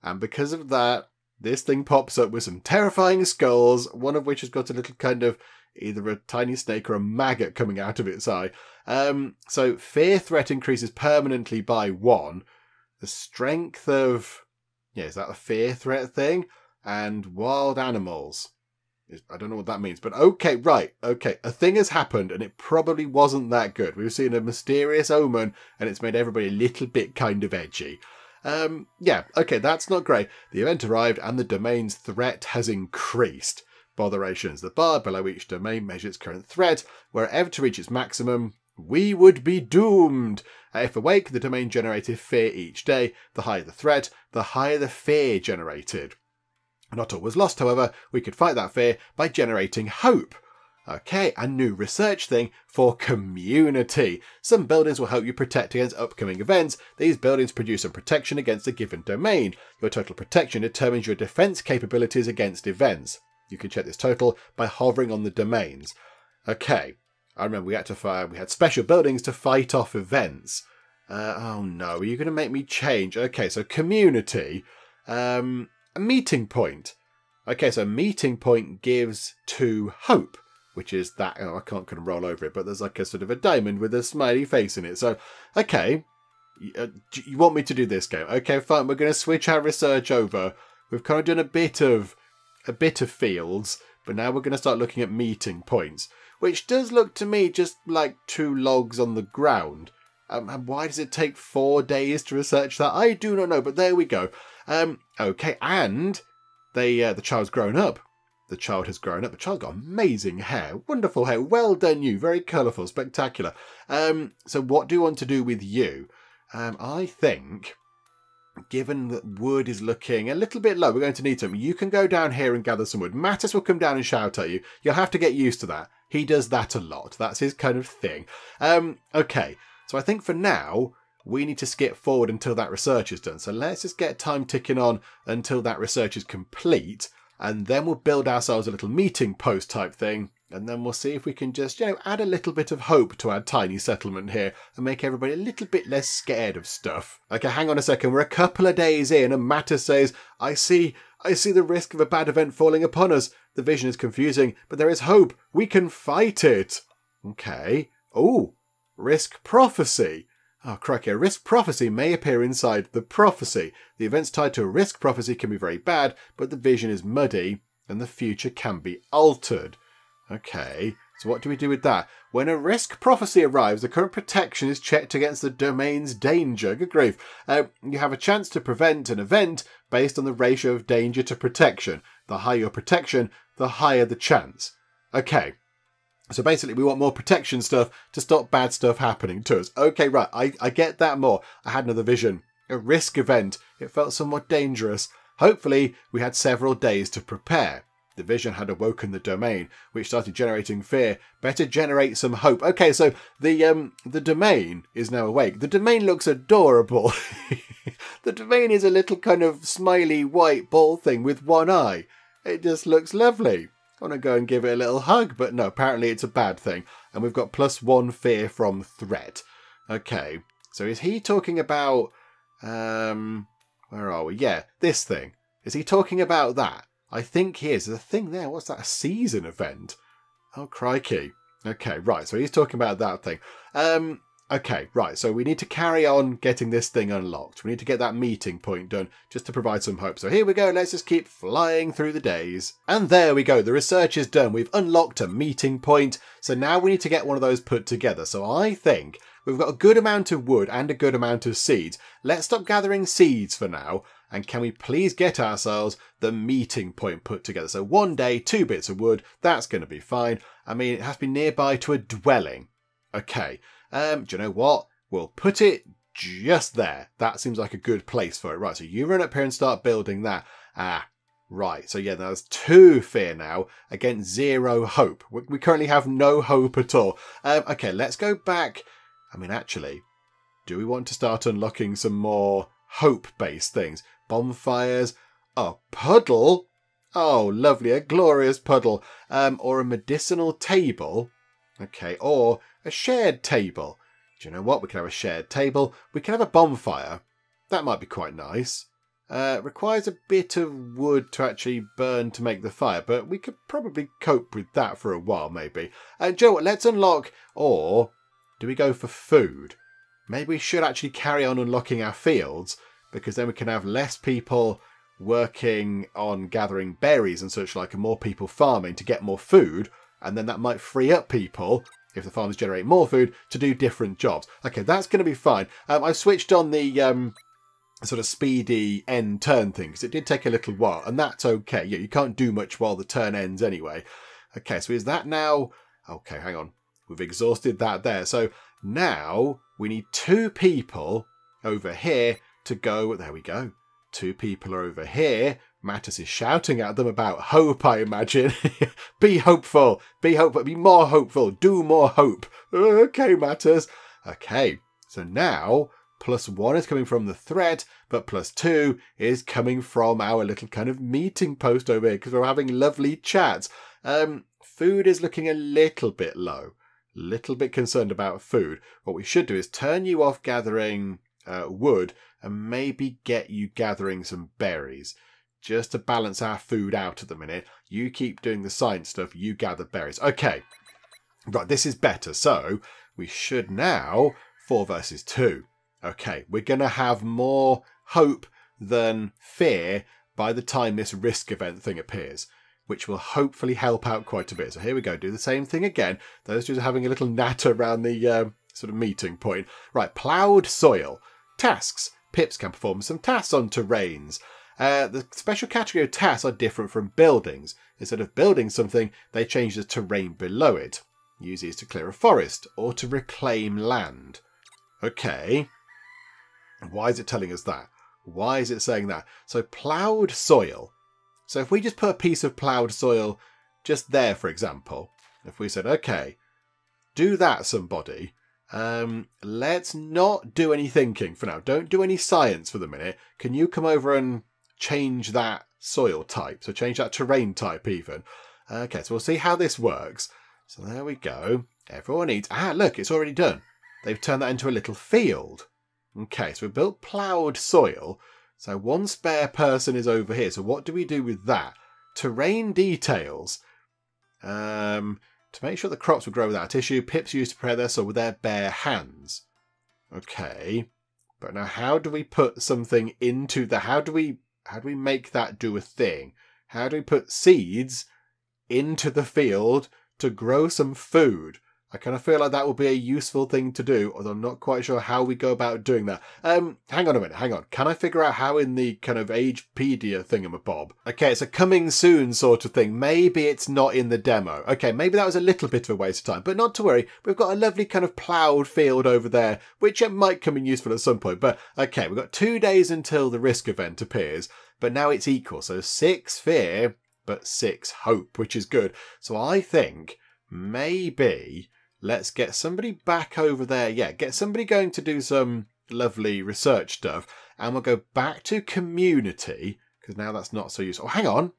And because of that, this thing pops up with some terrifying skulls, one of which has got a little kind of either a tiny snake or a maggot coming out of its eye. Um, so fear threat increases permanently by one. The strength of yeah, is that a fear threat thing? and wild animals. I don't know what that means, but okay, right, okay. A thing has happened and it probably wasn't that good. We've seen a mysterious omen and it's made everybody a little bit kind of edgy. Um, yeah, okay, that's not great. The event arrived and the domain's threat has increased. Botherations. The bar below each domain measures current threat. Wherever to reach its maximum, we would be doomed. If awake, the domain generated fear each day. The higher the threat, the higher the fear generated. Not all was lost, however. We could fight that fear by generating hope. Okay, a new research thing for community. Some buildings will help you protect against upcoming events. These buildings produce some protection against a given domain. Your total protection determines your defense capabilities against events. You can check this total by hovering on the domains. Okay, I remember we had to fire, we had special buildings to fight off events. Uh, oh no, are you going to make me change? Okay, so community. Um, a meeting point. Okay, so meeting point gives to hope, which is that. Oh, I can't kind of roll over it, but there's like a sort of a diamond with a smiley face in it. So, okay, uh, you want me to do this game? Okay, fine. We're going to switch our research over. We've kind of done a bit of a bit of fields, but now we're going to start looking at meeting points, which does look to me just like two logs on the ground. Um, and why does it take four days to research that? I do not know, but there we go. Um, okay, and they uh, the child's grown up. The child has grown up. The child got amazing hair, wonderful hair, well done you, very colourful, spectacular. Um, so what do you want to do with you? Um, I think, given that wood is looking a little bit low, we're going to need some. You can go down here and gather some wood. Matus will come down and shout at you. You'll have to get used to that. He does that a lot. That's his kind of thing. Um, okay, so I think for now, we need to skip forward until that research is done. So let's just get time ticking on until that research is complete, and then we'll build ourselves a little meeting post type thing, and then we'll see if we can just, you know, add a little bit of hope to our tiny settlement here and make everybody a little bit less scared of stuff. Okay, uh, hang on a second, we're a couple of days in, and Matus says, I see, I see the risk of a bad event falling upon us. The vision is confusing, but there is hope. We can fight it. Okay. Oh, risk prophecy. Oh, crikey, a risk prophecy may appear inside the prophecy. The events tied to a risk prophecy can be very bad, but the vision is muddy and the future can be altered. Okay, so what do we do with that? When a risk prophecy arrives, the current protection is checked against the domain's danger. Good grief. Uh, you have a chance to prevent an event based on the ratio of danger to protection. The higher your protection, the higher the chance. Okay, so basically, we want more protection stuff to stop bad stuff happening to us. Okay, right, I, I get that more. I had another vision. A risk event. It felt somewhat dangerous. Hopefully, we had several days to prepare. The vision had awoken the domain, which started generating fear. Better generate some hope. Okay, so the um the domain is now awake. The domain looks adorable. [LAUGHS] the domain is a little kind of smiley white ball thing with one eye. It just looks lovely. I want to go and give it a little hug, but no, apparently it's a bad thing. And we've got plus one fear from threat. Okay, so is he talking about um where are we? Yeah, this thing. Is he talking about that? I think he is. There's a thing there. What's that? A season event? Oh, crikey. Okay, right. So he's talking about that thing. Um, okay, right. So we need to carry on getting this thing unlocked. We need to get that meeting point done just to provide some hope. So here we go. Let's just keep flying through the days. And there we go. The research is done. We've unlocked a meeting point. So now we need to get one of those put together. So I think we've got a good amount of wood and a good amount of seeds. Let's stop gathering seeds for now and can we please get ourselves the meeting point put together? So one day, two bits of wood, that's going to be fine. I mean, it has to be nearby to a dwelling. Okay, um, do you know what? We'll put it just there. That seems like a good place for it. Right, so you run up here and start building that. Ah, Right, so yeah, there's two fear now against zero hope. We currently have no hope at all. Um, okay, let's go back. I mean, actually, do we want to start unlocking some more hope-based things? bonfires, a puddle. Oh, lovely, a glorious puddle. Um, or a medicinal table. Okay, or a shared table. Do you know what? We can have a shared table. We can have a bonfire. That might be quite nice. Uh, requires a bit of wood to actually burn to make the fire, but we could probably cope with that for a while, maybe. Uh, Joe, let's unlock, or do we go for food? Maybe we should actually carry on unlocking our fields because then we can have less people working on gathering berries and such like and more people farming to get more food and then that might free up people if the farmers generate more food to do different jobs okay that's going to be fine um, i've switched on the um, sort of speedy end turn thing because it did take a little while and that's okay yeah you can't do much while the turn ends anyway okay so is that now okay hang on we've exhausted that there so now we need two people over here to go. There we go. Two people are over here. Matus is shouting at them about hope, I imagine. [LAUGHS] be hopeful. Be hopeful. Be more hopeful. Do more hope. Okay, Matus. Okay, so now plus one is coming from the threat, but plus two is coming from our little kind of meeting post over here because we're having lovely chats. Um, food is looking a little bit low. Little bit concerned about food. What we should do is turn you off gathering uh, wood and maybe get you gathering some berries just to balance our food out at the minute. You keep doing the science stuff, you gather berries. Okay, right, this is better. So we should now, 4 versus 2. Okay, we're going to have more hope than fear by the time this risk event thing appears, which will hopefully help out quite a bit. So here we go, do the same thing again. Those two are having a little natter around the uh, sort of meeting point. Right, ploughed soil. Tasks. Pips can perform some tasks on terrains. Uh, the special category of tasks are different from buildings. Instead of building something, they change the terrain below it. Use these to clear a forest or to reclaim land. Okay. Why is it telling us that? Why is it saying that? So ploughed soil. So if we just put a piece of ploughed soil just there, for example, if we said, okay, do that somebody, um, let's not do any thinking for now. Don't do any science for the minute. Can you come over and change that soil type? So change that terrain type even. Okay, so we'll see how this works. So there we go. Everyone eats. Ah, look, it's already done. They've turned that into a little field. Okay, so we've built ploughed soil. So one spare person is over here. So what do we do with that? Terrain details. Um, to make sure the crops will grow without issue, pips used to prepare their soil with their bare hands. Okay. But now how do we put something into the how do we how do we make that do a thing? How do we put seeds into the field to grow some food? I kind of feel like that would be a useful thing to do, although I'm not quite sure how we go about doing that. Um, hang on a minute, hang on. Can I figure out how in the kind of Agepedia thingamabob? Okay, it's a coming soon sort of thing. Maybe it's not in the demo. Okay, maybe that was a little bit of a waste of time, but not to worry. We've got a lovely kind of ploughed field over there, which it might come in useful at some point. But okay, we've got two days until the risk event appears, but now it's equal. So six fear but six hope, which is good. So I think maybe let's get somebody back over there. Yeah, get somebody going to do some lovely research stuff. And we'll go back to community because now that's not so useful. Oh, hang on.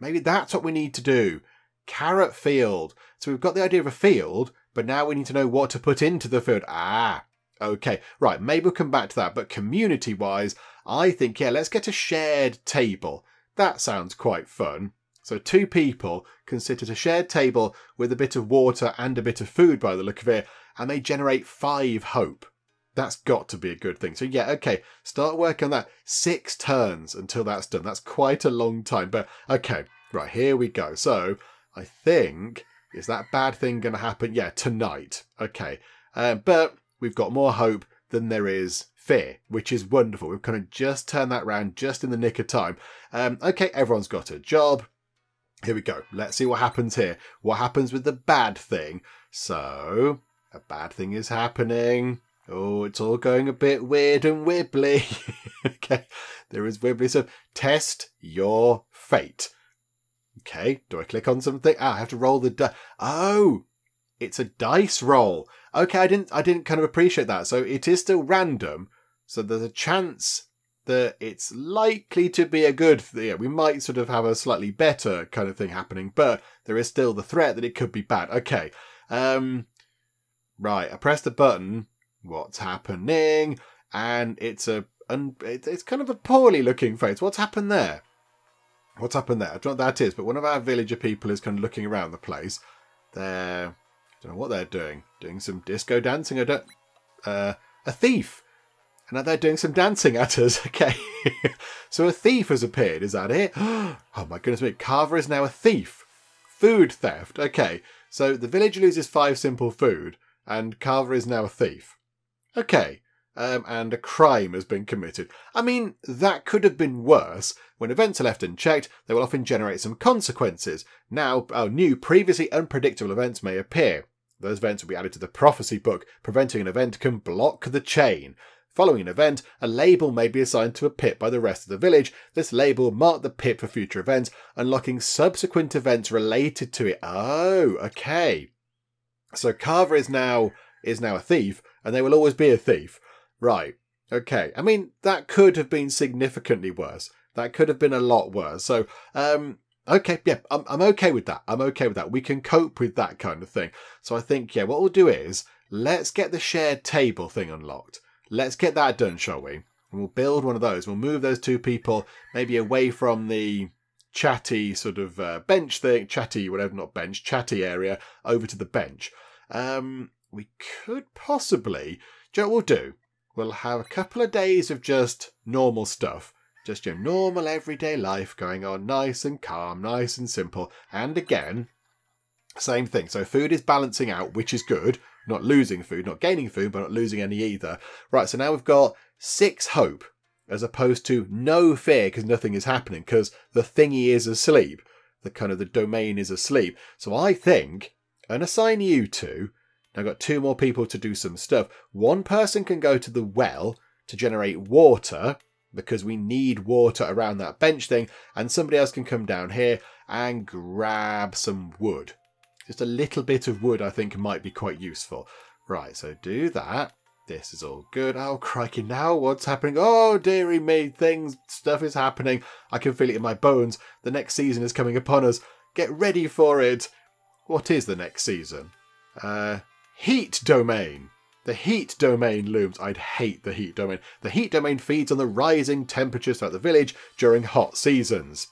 Maybe that's what we need to do. Carrot field. So we've got the idea of a field, but now we need to know what to put into the field. Ah, okay. Right, maybe we'll come back to that. But community wise, I think, yeah, let's get a shared table. That sounds quite fun. So two people can sit at a shared table with a bit of water and a bit of food by the look of it, and they generate five hope. That's got to be a good thing. So yeah, okay, start working on that. Six turns until that's done. That's quite a long time. But okay, right, here we go. So I think, is that bad thing going to happen? Yeah, tonight. Okay. Uh, but we've got more hope than there is fear, which is wonderful. We've kind of just turned that round just in the nick of time. Um, okay, everyone's got a job. Here we go. Let's see what happens here. What happens with the bad thing? So, a bad thing is happening. Oh, it's all going a bit weird and wibbly. [LAUGHS] okay, there is wibbly. So, test your fate. Okay, do I click on something? Ah, I have to roll the. Oh, it's a dice roll. Okay, I didn't I didn't kind of appreciate that. So it is still random. So there's a chance that it's likely to be a good. Yeah, we might sort of have a slightly better kind of thing happening, but there is still the threat that it could be bad. Okay. Um right, I press the button. What's happening? And it's a and it's kind of a poorly looking face. What's happened there? What's happened there? I don't know what that is, but one of our villager people is kind of looking around the place. They're, I don't know what they're doing. Doing some disco dancing. I don't, uh, a thief. And now they're doing some dancing at us. [LAUGHS] Okay. so a thief has appeared. Is that it? [GASPS] Oh my goodness me. Carver is now a thief. Food theft. Okay. So the village loses five simple food, and Carver is now a thief. Okay um, and a crime has been committed. I mean, that could have been worse. When events are left unchecked, they will often generate some consequences. Now, our new, previously unpredictable events may appear. Those events will be added to the prophecy book. Preventing an event can block the chain. Following an event, a label may be assigned to a pip by the rest of the village. This label will mark the pip for future events, unlocking subsequent events related to it. Oh, okay. So Carver is now is now a thief, and they will always be a thief. Right. Okay. I mean, that could have been significantly worse. That could have been a lot worse. So, um, okay, yeah, I'm, I'm okay with that. I'm okay with that. We can cope with that kind of thing. So I think, yeah, what we'll do is let's get the shared table thing unlocked. Let's get that done, shall we? And we'll build one of those. We'll move those two people maybe away from the chatty sort of uh, bench thing, chatty, whatever, not bench, chatty area, over to the bench. Um, we could possibly, do you know we'll do? we'll have a couple of days of just normal stuff. Just your normal everyday life going on nice and calm, nice and simple. And again, same thing. So food is balancing out, which is good. Not losing food, not gaining food, but not losing any either. Right, so now we've got six hope as opposed to no fear because nothing is happening because the thingy is asleep. The kind of the domain is asleep. So I think, and assign you to I've got two more people to do some stuff. One person can go to the well to generate water because we need water around that bench thing, and somebody else can come down here and grab some wood. Just a little bit of wood I think might be quite useful. Right, so do that. This is all good. Oh, crikey, now what's happening? Oh, dearie me, things, stuff is happening. I can feel it in my bones. The next season is coming upon us. Get ready for it. What is the next season? Uh, Heat domain. The heat domain looms. I'd hate the heat domain. The heat domain feeds on the rising temperatures throughout the village during hot seasons.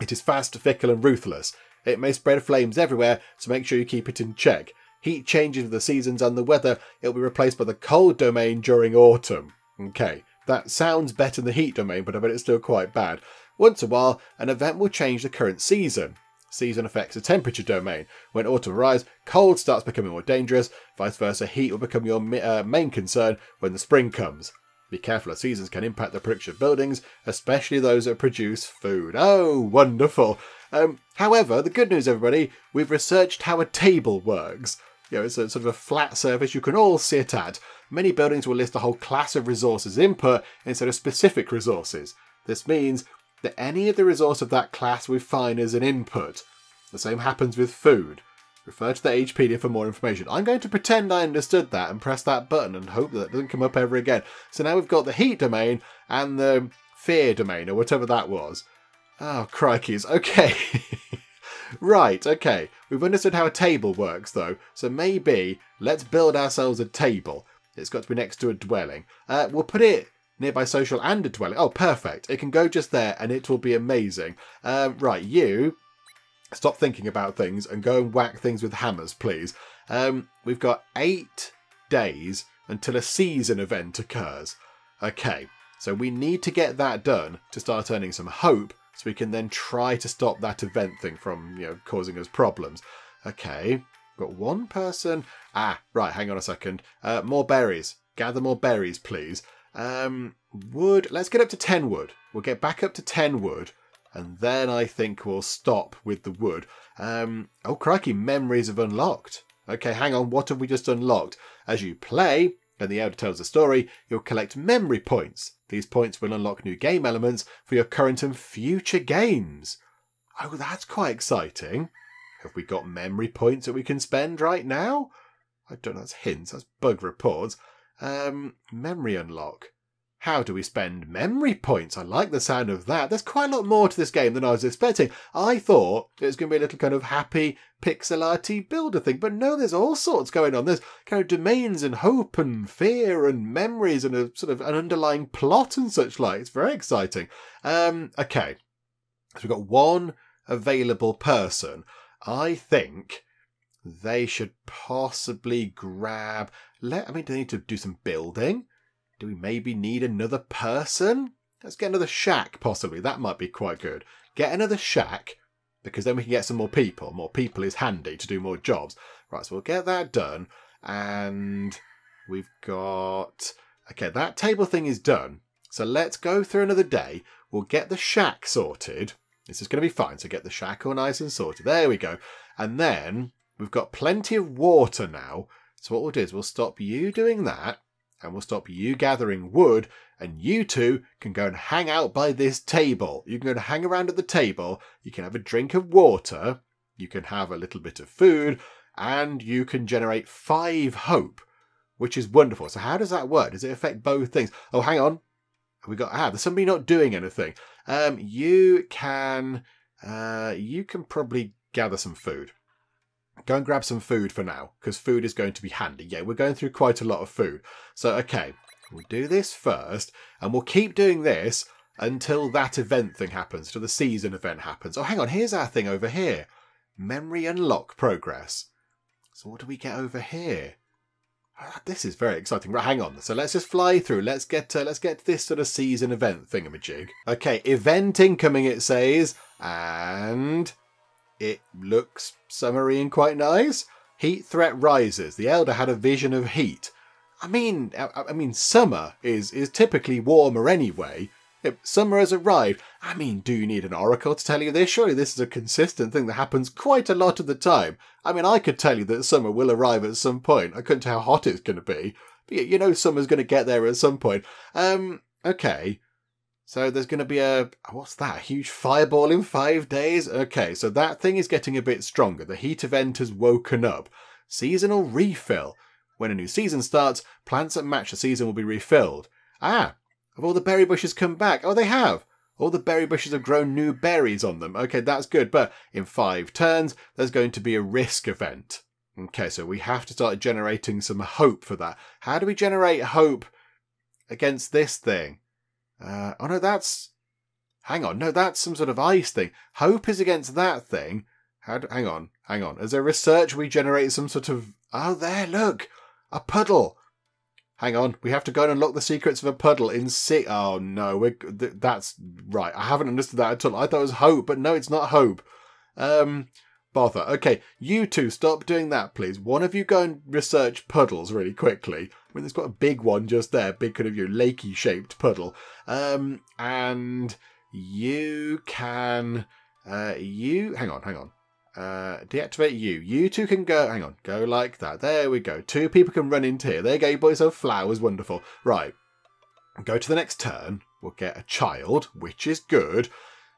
It is fast, fickle, and ruthless. It may spread flames everywhere, so make sure you keep it in check. Heat changes with the seasons and the weather. It'll be replaced by the cold domain during autumn. Okay, that sounds better than the heat domain, but I bet it's still quite bad. Once a while, an event will change the current season season affects the temperature domain. When autumn arrives, cold starts becoming more dangerous. Vice versa, heat will become your uh, main concern when the spring comes. Be careful as seasons can impact the production of buildings, especially those that produce food. Oh, wonderful. Um, however, the good news, everybody, we've researched how a table works. You know, it's a sort of a flat surface you can all sit at. Many buildings will list a whole class of resources input instead of specific resources. This means that any of the resource of that class we find as an input. The same happens with food. Refer to the Agepedia for more information. I'm going to pretend I understood that and press that button and hope that it doesn't come up ever again. So now we've got the heat domain and the fear domain or whatever that was. Oh, crikeys. Okay. [LAUGHS] right, okay. We've understood how a table works though. So maybe let's build ourselves a table. It's got to be next to a dwelling. Uh, we'll put it nearby social and a dwelling. Oh, perfect. It can go just there and it will be amazing. Uh, right, you stop thinking about things and go and whack things with hammers, please. Um, we've got eight days until a season event occurs. Okay, so we need to get that done to start earning some hope so we can then try to stop that event thing from, you know, causing us problems. Okay, got one person. Ah, right, hang on a second. Uh, more berries. Gather more berries, please. Um, wood. Let's get up to 10 wood. We'll get back up to 10 wood and then I think we'll stop with the wood. Um, oh, crikey, memories have unlocked. Okay, hang on, what have we just unlocked? As you play, and the Elder tells the story, you'll collect memory points. These points will unlock new game elements for your current and future games. Oh, that's quite exciting. Have we got memory points that we can spend right now? I don't know, that's hints, that's bug reports. Um, memory unlock. How do we spend memory points? I like the sound of that. There's quite a lot more to this game than I was expecting. I thought it was going to be a little kind of happy pixel arty builder thing, but no, there's all sorts going on. There's kind of domains and hope and fear and memories and a sort of an underlying plot and such like. It's very exciting. Um, okay, so we've got one available person. I think they should possibly grab. Let I mean, do they need to do some building? Do we maybe need another person? Let's get another shack, possibly. That might be quite good. Get another shack, because then we can get some more people. More people is handy to do more jobs. Right, so we'll get that done. And we've got... Okay, that table thing is done. So let's go through another day. We'll get the shack sorted. This is going to be fine. So get the shack all nice and sorted. There we go. And then we've got plenty of water now. So what we'll do is we'll stop you doing that and will stop you gathering wood, and you two can go and hang out by this table. You can go and hang around at the table, you can have a drink of water, you can have a little bit of food, and you can generate five hope, which is wonderful. So how does that work? Does it affect both things? Oh, hang on. We got ah, there's somebody not doing anything. Um, you can uh, you can probably gather some food. Go and grab some food for now, because food is going to be handy. Yeah, we're going through quite a lot of food. So, okay, we'll do this first, and we'll keep doing this until that event thing happens, till the season event happens. Oh, hang on, here's our thing over here. Memory unlock progress. So what do we get over here? Ah, this is very exciting. Right, hang on. So let's just fly through. Let's get uh, let's get this sort of season event thingamajig. Okay, event incoming. It says, and it looks summery and quite nice. Heat threat rises. The Elder had a vision of heat. I mean, I, I mean, summer is is typically warmer anyway. Summer has arrived. I mean, do you need an oracle to tell you this? Surely this is a consistent thing that happens quite a lot of the time. I mean, I could tell you that summer will arrive at some point. I couldn't tell how hot it's going to be, but you know, summer's going to get there at some point. Um, okay. So there's going to be a, what's that, a huge fireball in five days? Okay, so that thing is getting a bit stronger. The heat event has woken up. Seasonal refill. When a new season starts, plants that match the season will be refilled. Ah, have all the berry bushes come back? Oh, they have. All the berry bushes have grown new berries on them. Okay, that's good. But in five turns, there's going to be a risk event. Okay, so we have to start generating some hope for that. How do we generate hope against this thing? Uh, oh no, that's. Hang on, no, that's some sort of ice thing. Hope is against that thing. How hang on, hang on. As a research, we generate some sort of. Oh, there, look, a puddle. Hang on, we have to go and unlock the secrets of a puddle in six. Oh no, we're th- that's right. I haven't understood that at all. I thought it was hope, but no, it's not hope. Um, bother. Okay, you two stop doing that, please. One of you go and research puddles really quickly. Mean, there's got a big one just there, big kind of your lakey shaped puddle. Um, and you can, uh, you, hang on, hang on. Uh, deactivate you. You two can go, hang on, go like that. There we go. Two people can run into here. There you go, boys have flowers, wonderful. Right. Go to the next turn. We'll get a child, which is good.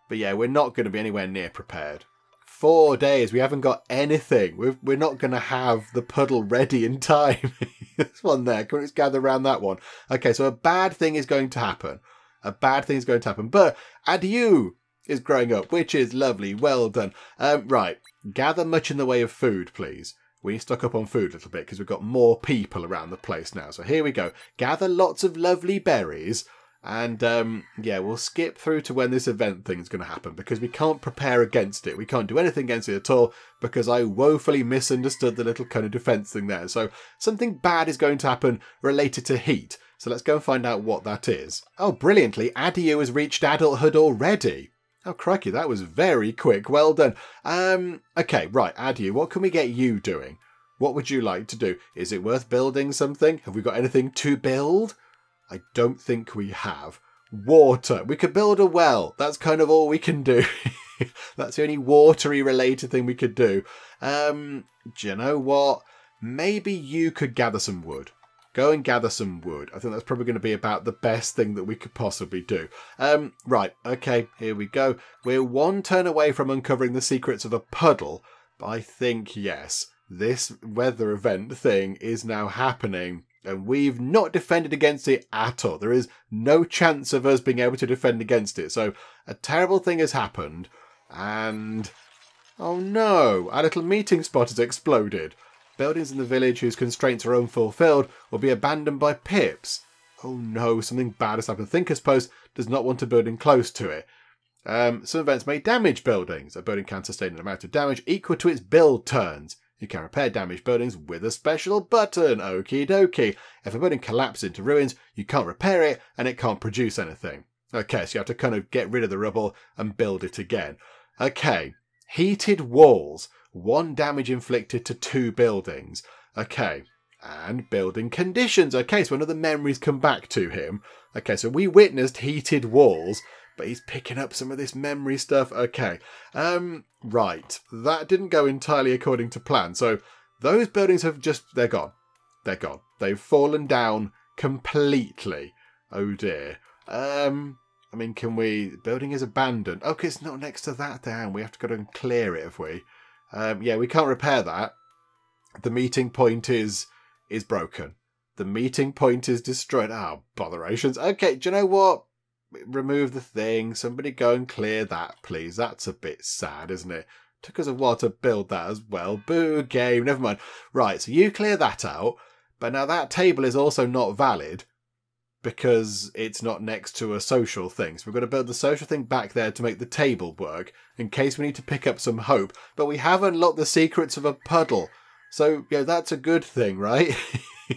But yeah, we're not going to be anywhere near prepared. Four days, we haven't got anything. We're, we're not going to have the puddle ready in [LAUGHS] time. This [LAUGHS] one there, can we just gather around that one? Okay, so a bad thing is going to happen. A bad thing is going to happen. But adieu is growing up, which is lovely. Well done. Um, right, gather much in the way of food, please. We stock up on food a little bit because we've got more people around the place now. So here we go. Gather lots of lovely berries. And um, yeah, we'll skip through to when this event thing is going to happen because we can't prepare against it. We can't do anything against it at all because I woefully misunderstood the little kind of defense thing there. So something bad is going to happen related to heat. So let's go and find out what that is. Oh, brilliantly, Adiu has reached adulthood already. Oh, crikey, that was very quick. Well done. Um, okay, right, Adieu, what can we get you doing? What would you like to do? Is it worth building something? Have we got anything to build? I don't think we have. Water. We could build a well. That's kind of all we can do. [LAUGHS] That's the only watery related thing we could do. Um, do you know what? Maybe you could gather some wood. Go and gather some wood. I think that's probably going to be about the best thing that we could possibly do. Um, right, okay, here we go. We're one turn away from uncovering the secrets of a puddle, but I think, yes, this weather event thing is now happening and we've not defended against it at all. There is no chance of us being able to defend against it. So a terrible thing has happened and oh no, our little meeting spot has exploded. Buildings in the village whose constraints are unfulfilled will be abandoned by pips. Oh no, something bad has happened. Thinker's Post does not want a building close to it. Um, some events may damage buildings. A building can sustain an amount of damage equal to its build turns. You can repair damaged buildings with a special button. Okie dokie. If a building collapses into ruins, you can't repair it and it can't produce anything. Okay, so you have to kind of get rid of the rubble and build it again. Okay, heated walls. One damage inflicted to two buildings. Okay. And building conditions. Okay, so another memories come back to him. Okay, so we witnessed heated walls, but he's picking up some of this memory stuff. Okay. Um, right. That didn't go entirely according to plan. So those buildings have just they're gone. They're gone. They've fallen down completely. Oh dear. Um I mean, can we? Building is abandoned. Okay, it's not next to that down. We have to go and clear it if we. Um, yeah, we can't repair that. The meeting point is is broken. The meeting point is destroyed. Oh, botherations. Okay, do you know what? Remove the thing. Somebody go and clear that, please. That's a bit sad, isn't it? Took us a while to build that as well. Boo, game. Never mind. Right, so you clear that out. But now that table is also not valid because it's not next to a social thing. So we've got to build the social thing back there to make the table work in case we need to pick up some hope. But we have unlocked the secrets of a puddle. So, yeah, that's a good thing, right?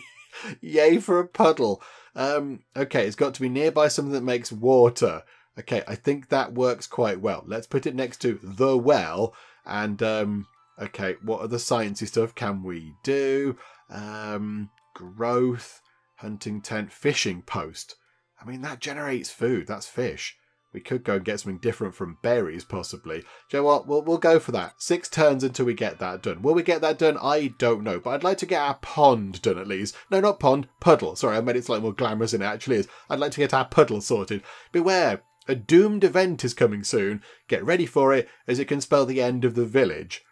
[LAUGHS] Yay for a puddle. Um, okay, it's got to be nearby something that makes water. Okay, I think that works quite well. Let's put it next to the well. And, um, okay, what other sciencey stuff can we do? Um, growth hunting tent, fishing post. I mean, that generates food. That's fish. We could go and get something different from berries, possibly. Do you know what? We'll, we'll go for that. Six turns until we get that done. Will we get that done? I don't know. But I'd like to get our pond done at least. No, not pond. Puddle. Sorry, I made it slightly more glamorous than it actually is. I'd like to get our puddle sorted. Beware. A doomed event is coming soon. Get ready for it, as it can spell the end of the village.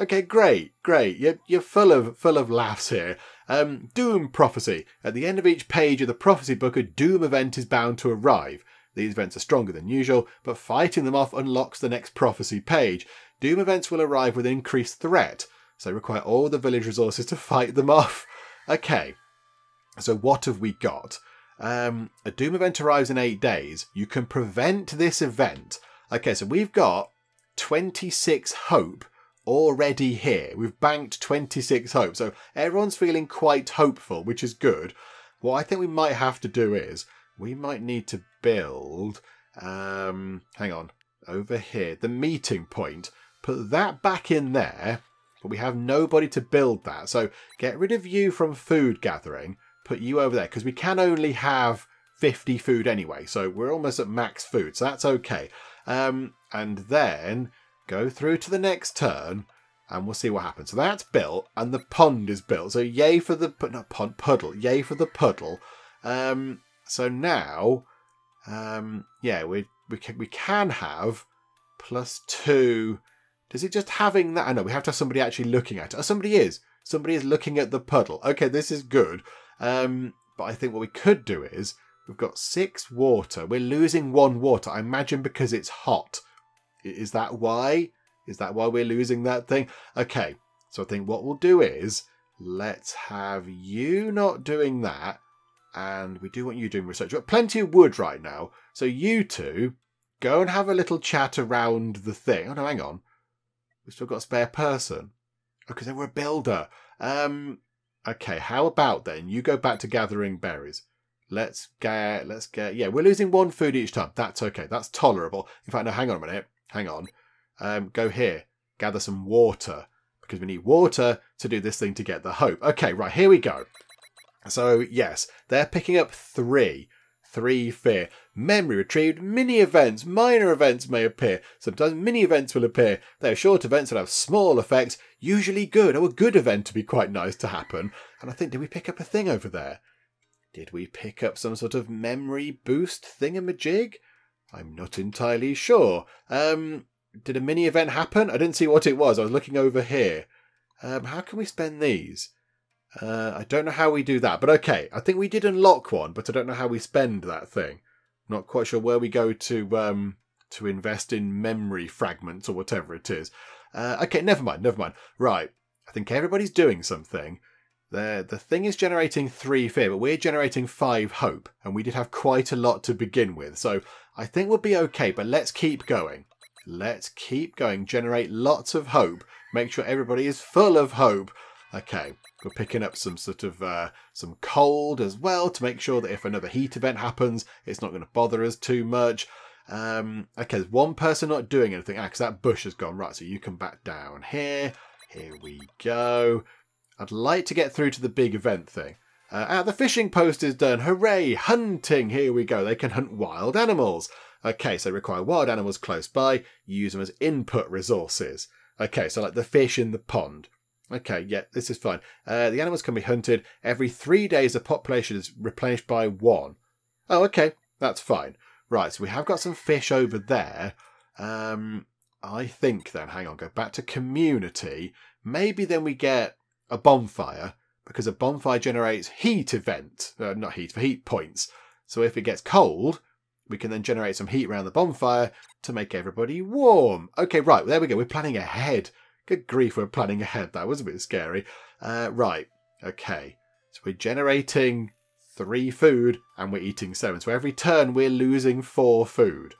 Okay, great, great. You're, you're full of full of laughs here. Um, Doom Prophecy. At the end of each page of the Prophecy book, a Doom event is bound to arrive. These events are stronger than usual, but fighting them off unlocks the next Prophecy page. Doom events will arrive with increased threat, so require all the village resources to fight them off. [LAUGHS] Okay, so what have we got? Um, a Doom event arrives in eight days. You can prevent this event. Okay, so we've got 26 hope already here. We've banked 26 hope. So everyone's feeling quite hopeful, which is good. What I think we might have to do is we might need to build, um, hang on, over here, the meeting point. Put that back in there, but we have nobody to build that. So get rid of you from food gathering, put you over there, because we can only have 50 food anyway. So we're almost at max food, so that's okay. Um, and then go through to the next turn, and we'll see what happens. So that's built, and the pond is built. So yay for the not pond puddle. Yay for the puddle. Um, so now, um, yeah, we we can we can have plus two. Does it just having that? I know we have to have somebody actually looking at it. Oh, somebody is. Somebody is looking at the puddle. Okay, this is good. Um, but I think what we could do is we've got six water. We're losing one water. I imagine because it's hot. Is that why? Is that why we're losing that thing? Okay, so I think what we'll do is let's have you not doing that. And we do want you doing research. We've got plenty of wood right now. So you two go and have a little chat around the thing. Oh no, hang on. We've still got a spare person. Oh, because they were a builder. Um, okay, how about then you go back to gathering berries. Let's get, let's get, yeah, we're losing one food each time. That's okay. That's tolerable. In fact, no, hang on a minute. Hang on. Um, go here. Gather some water because we need water to do this thing to get the hope. Okay, right, here we go. So, yes, they're picking up three. Three fear. Memory retrieved. Mini events. Minor events may appear. Sometimes mini events will appear. They are short events that have small effects. Usually good. Oh, a good event to be quite nice to happen. And I think, did we pick up a thing over there? Did we pick up some sort of memory boost thingamajig? I'm not entirely sure. Um, did a mini event happen? I didn't see what it was. I was looking over here. Um, how can we spend these? Uh, I don't know how we do that, but okay. I think we did unlock one, but I don't know how we spend that thing. Not quite sure where we go to um, to invest in memory fragments or whatever it is. Uh, okay, never mind, never mind. Right, I think everybody's doing something. The, the thing is generating three fear, but we're generating five hope, and we did have quite a lot to begin with. So I think we'll be okay, but let's keep going. Let's keep going. Generate lots of hope. Make sure everybody is full of hope. Okay, we're picking up some sort of uh, some cold as well to make sure that if another heat event happens, it's not going to bother us too much. Um, okay, there's one person not doing anything. Ah, because that bush has gone. Right, so you come back down here. Here we go. I'd like to get through to the big event thing. Uh, ah, the fishing post is done. Hooray! Hunting. Here we go. They can hunt wild animals. Okay, so require wild animals close by. use them as input resources. Okay, so like the fish in the pond. Okay, yeah, this is fine. Uh, the animals can be hunted. Every three days, the population is replenished by one. Oh, okay, that's fine. Right, so we have got some fish over there. Um, I think then, hang on, go back to community. Maybe then we get a bonfire, because a bonfire generates heat event. Uh, not heat, for heat points. So if it gets cold, we can then generate some heat around the bonfire to make everybody warm. Okay, right, there we go. We're planning ahead. Good grief, we're planning ahead. That was a bit scary. Uh, right, okay. So we're generating three food and we're eating seven. So every turn we're losing four food.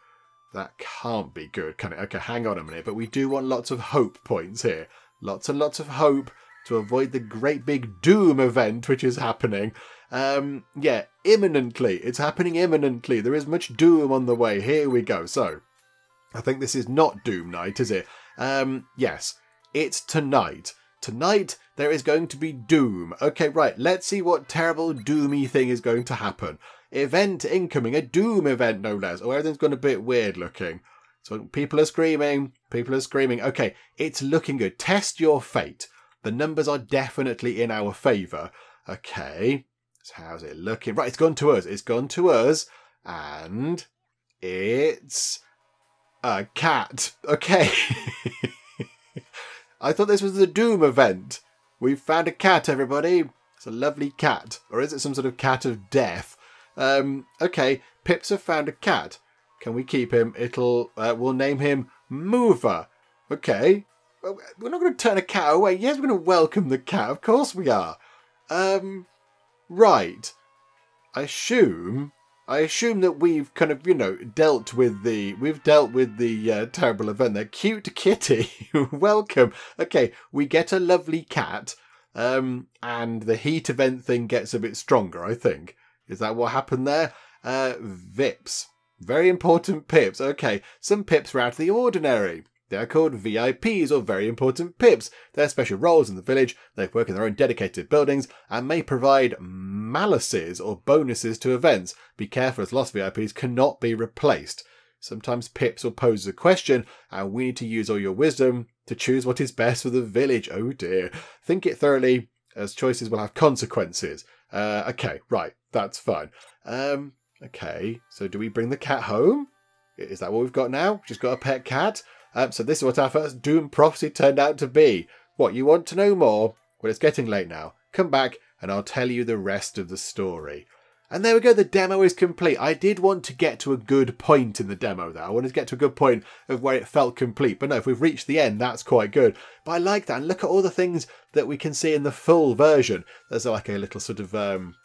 That can't be good, can it? Okay, hang on a minute. But we do want lots of hope points here. Lots and lots of hope to avoid the great big doom event which is happening. Um, yeah, imminently. It's happening imminently. There is much doom on the way. Here we go. So, I think this is not Doom Night, is it? Um, yes. It's tonight. Tonight there is going to be doom. Okay, right, let's see what terrible doomy thing is going to happen. Event incoming, a doom event no less. Oh, everything's gone a bit weird looking. So people are screaming, people are screaming. Okay, it's looking good. Test your fate. The numbers are definitely in our favour. Okay, so how's it looking? Right, it's gone to us. It's gone to us. And it's a cat. Okay. [LAUGHS] I thought this was the Doom event. We've found a cat, everybody. It's a lovely cat. Or is it some sort of cat of death? Um, okay, Pips have found a cat. Can we keep him? It'll, uh, we'll name him Mover. Okay. We're not going to turn a cat away. Yes, we're going to welcome the cat. Of course we are. Um, right. I assume I assume that we've kind of, you know, dealt with the we've dealt with the uh, terrible event there. Cute kitty, [LAUGHS] welcome. Okay, we get a lovely cat, um, and the heat event thing gets a bit stronger. I think is that what happened there? Uh, Vips, very important pips. Okay, some pips are out of the ordinary. They are called VIPs or very important pips. They have special roles in the village, they work in their own dedicated buildings, and may provide malices or bonuses to events. Be careful as lost VIPs cannot be replaced. Sometimes pips will pose a question, and we need to use all your wisdom to choose what is best for the village. Oh dear. Think it thoroughly, as choices will have consequences. Uh, okay, right, that's fine. Um, okay, so do we bring the cat home? Is that what we've got now? Just got a pet cat? Um, so this is what our first Doom prophecy turned out to be. What, you want to know more? Well, it's getting late now. Come back and I'll tell you the rest of the story. And there we go, the demo is complete. I did want to get to a good point in the demo though. I wanted to get to a good point of where it felt complete. But no, if we've reached the end, that's quite good. But I like that. And look at all the things that we can see in the full version. There's like a little sort of um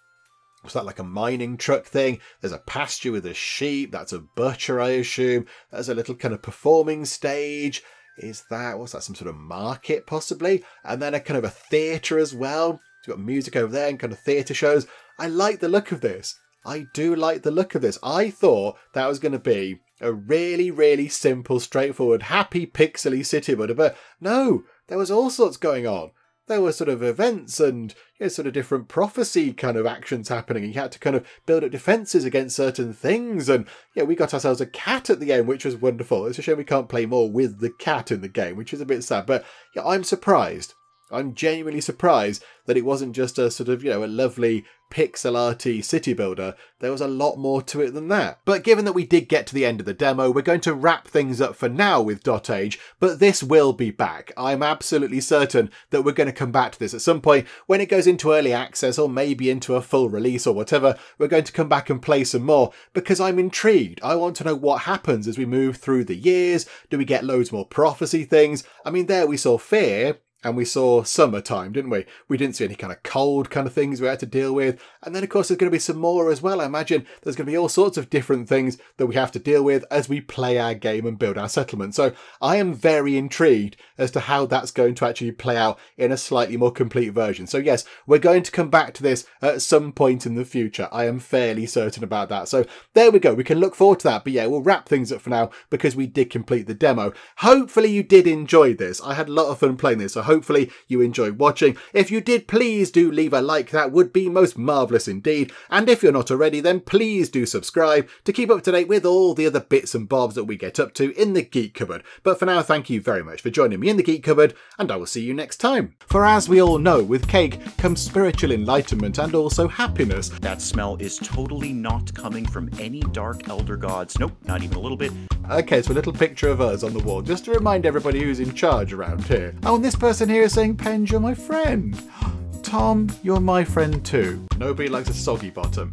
was that like a mining truck thing? There's a pasture with a sheep. That's a butcher, I assume. There's a little kind of performing stage. Is that, what's that, some sort of market possibly? And then a kind of a theatre as well. You've got music over there and kind of theatre shows. I like the look of this. I do like the look of this. I thought that was going to be a really, really simple, straightforward, happy, pixely city but no, there was all sorts going on there were sort of events and you know, sort of different prophecy kind of actions happening. And you had to kind of build up defences against certain things. And yeah, we got ourselves a cat at the end, which was wonderful. It's a shame we can't play more with the cat in the game, which is a bit sad. But yeah, I'm surprised. I'm genuinely surprised that it wasn't just a sort of, you know, a lovely pixel arty city builder. There was a lot more to it than that. But given that we did get to the end of the demo, we're going to wrap things up for now with dotAGE, but this will be back. I'm absolutely certain that we're going to come back to this at some point when it goes into early access or maybe into a full release or whatever. We're going to come back and play some more because I'm intrigued. I want to know what happens as we move through the years. Do we get loads more prophecy things? I mean, there we saw Fear, and we saw summertime, didn't we? We didn't see any kind of cold kind of things we had to deal with. And then, of course, there's going to be some more as well. I imagine there's going to be all sorts of different things that we have to deal with as we play our game and build our settlement. So I am very intrigued as to how that's going to actually play out in a slightly more complete version. So, yes, we're going to come back to this at some point in the future. I am fairly certain about that. So there we go. We can look forward to that. But yeah, we'll wrap things up for now because we did complete the demo. Hopefully, you did enjoy this. I had a lot of fun playing this. So hopefully you enjoyed watching. If you did, please do leave a like. That would be most marvellous indeed. And if you're not already, then please do subscribe to keep up to date with all the other bits and bobs that we get up to in the Geek Cupboard. But for now, thank you very much for joining me in the Geek Cupboard, and I will see you next time. For as we all know, with cake comes spiritual enlightenment and also happiness. That smell is totally not coming from any dark elder gods. Nope, not even a little bit. Okay, so a little picture of us on the wall, just to remind everybody who's in charge around here. Oh, and this person here is saying, Penge, you're my friend. [GASPS] Tom, you're my friend too. Nobody likes a soggy bottom.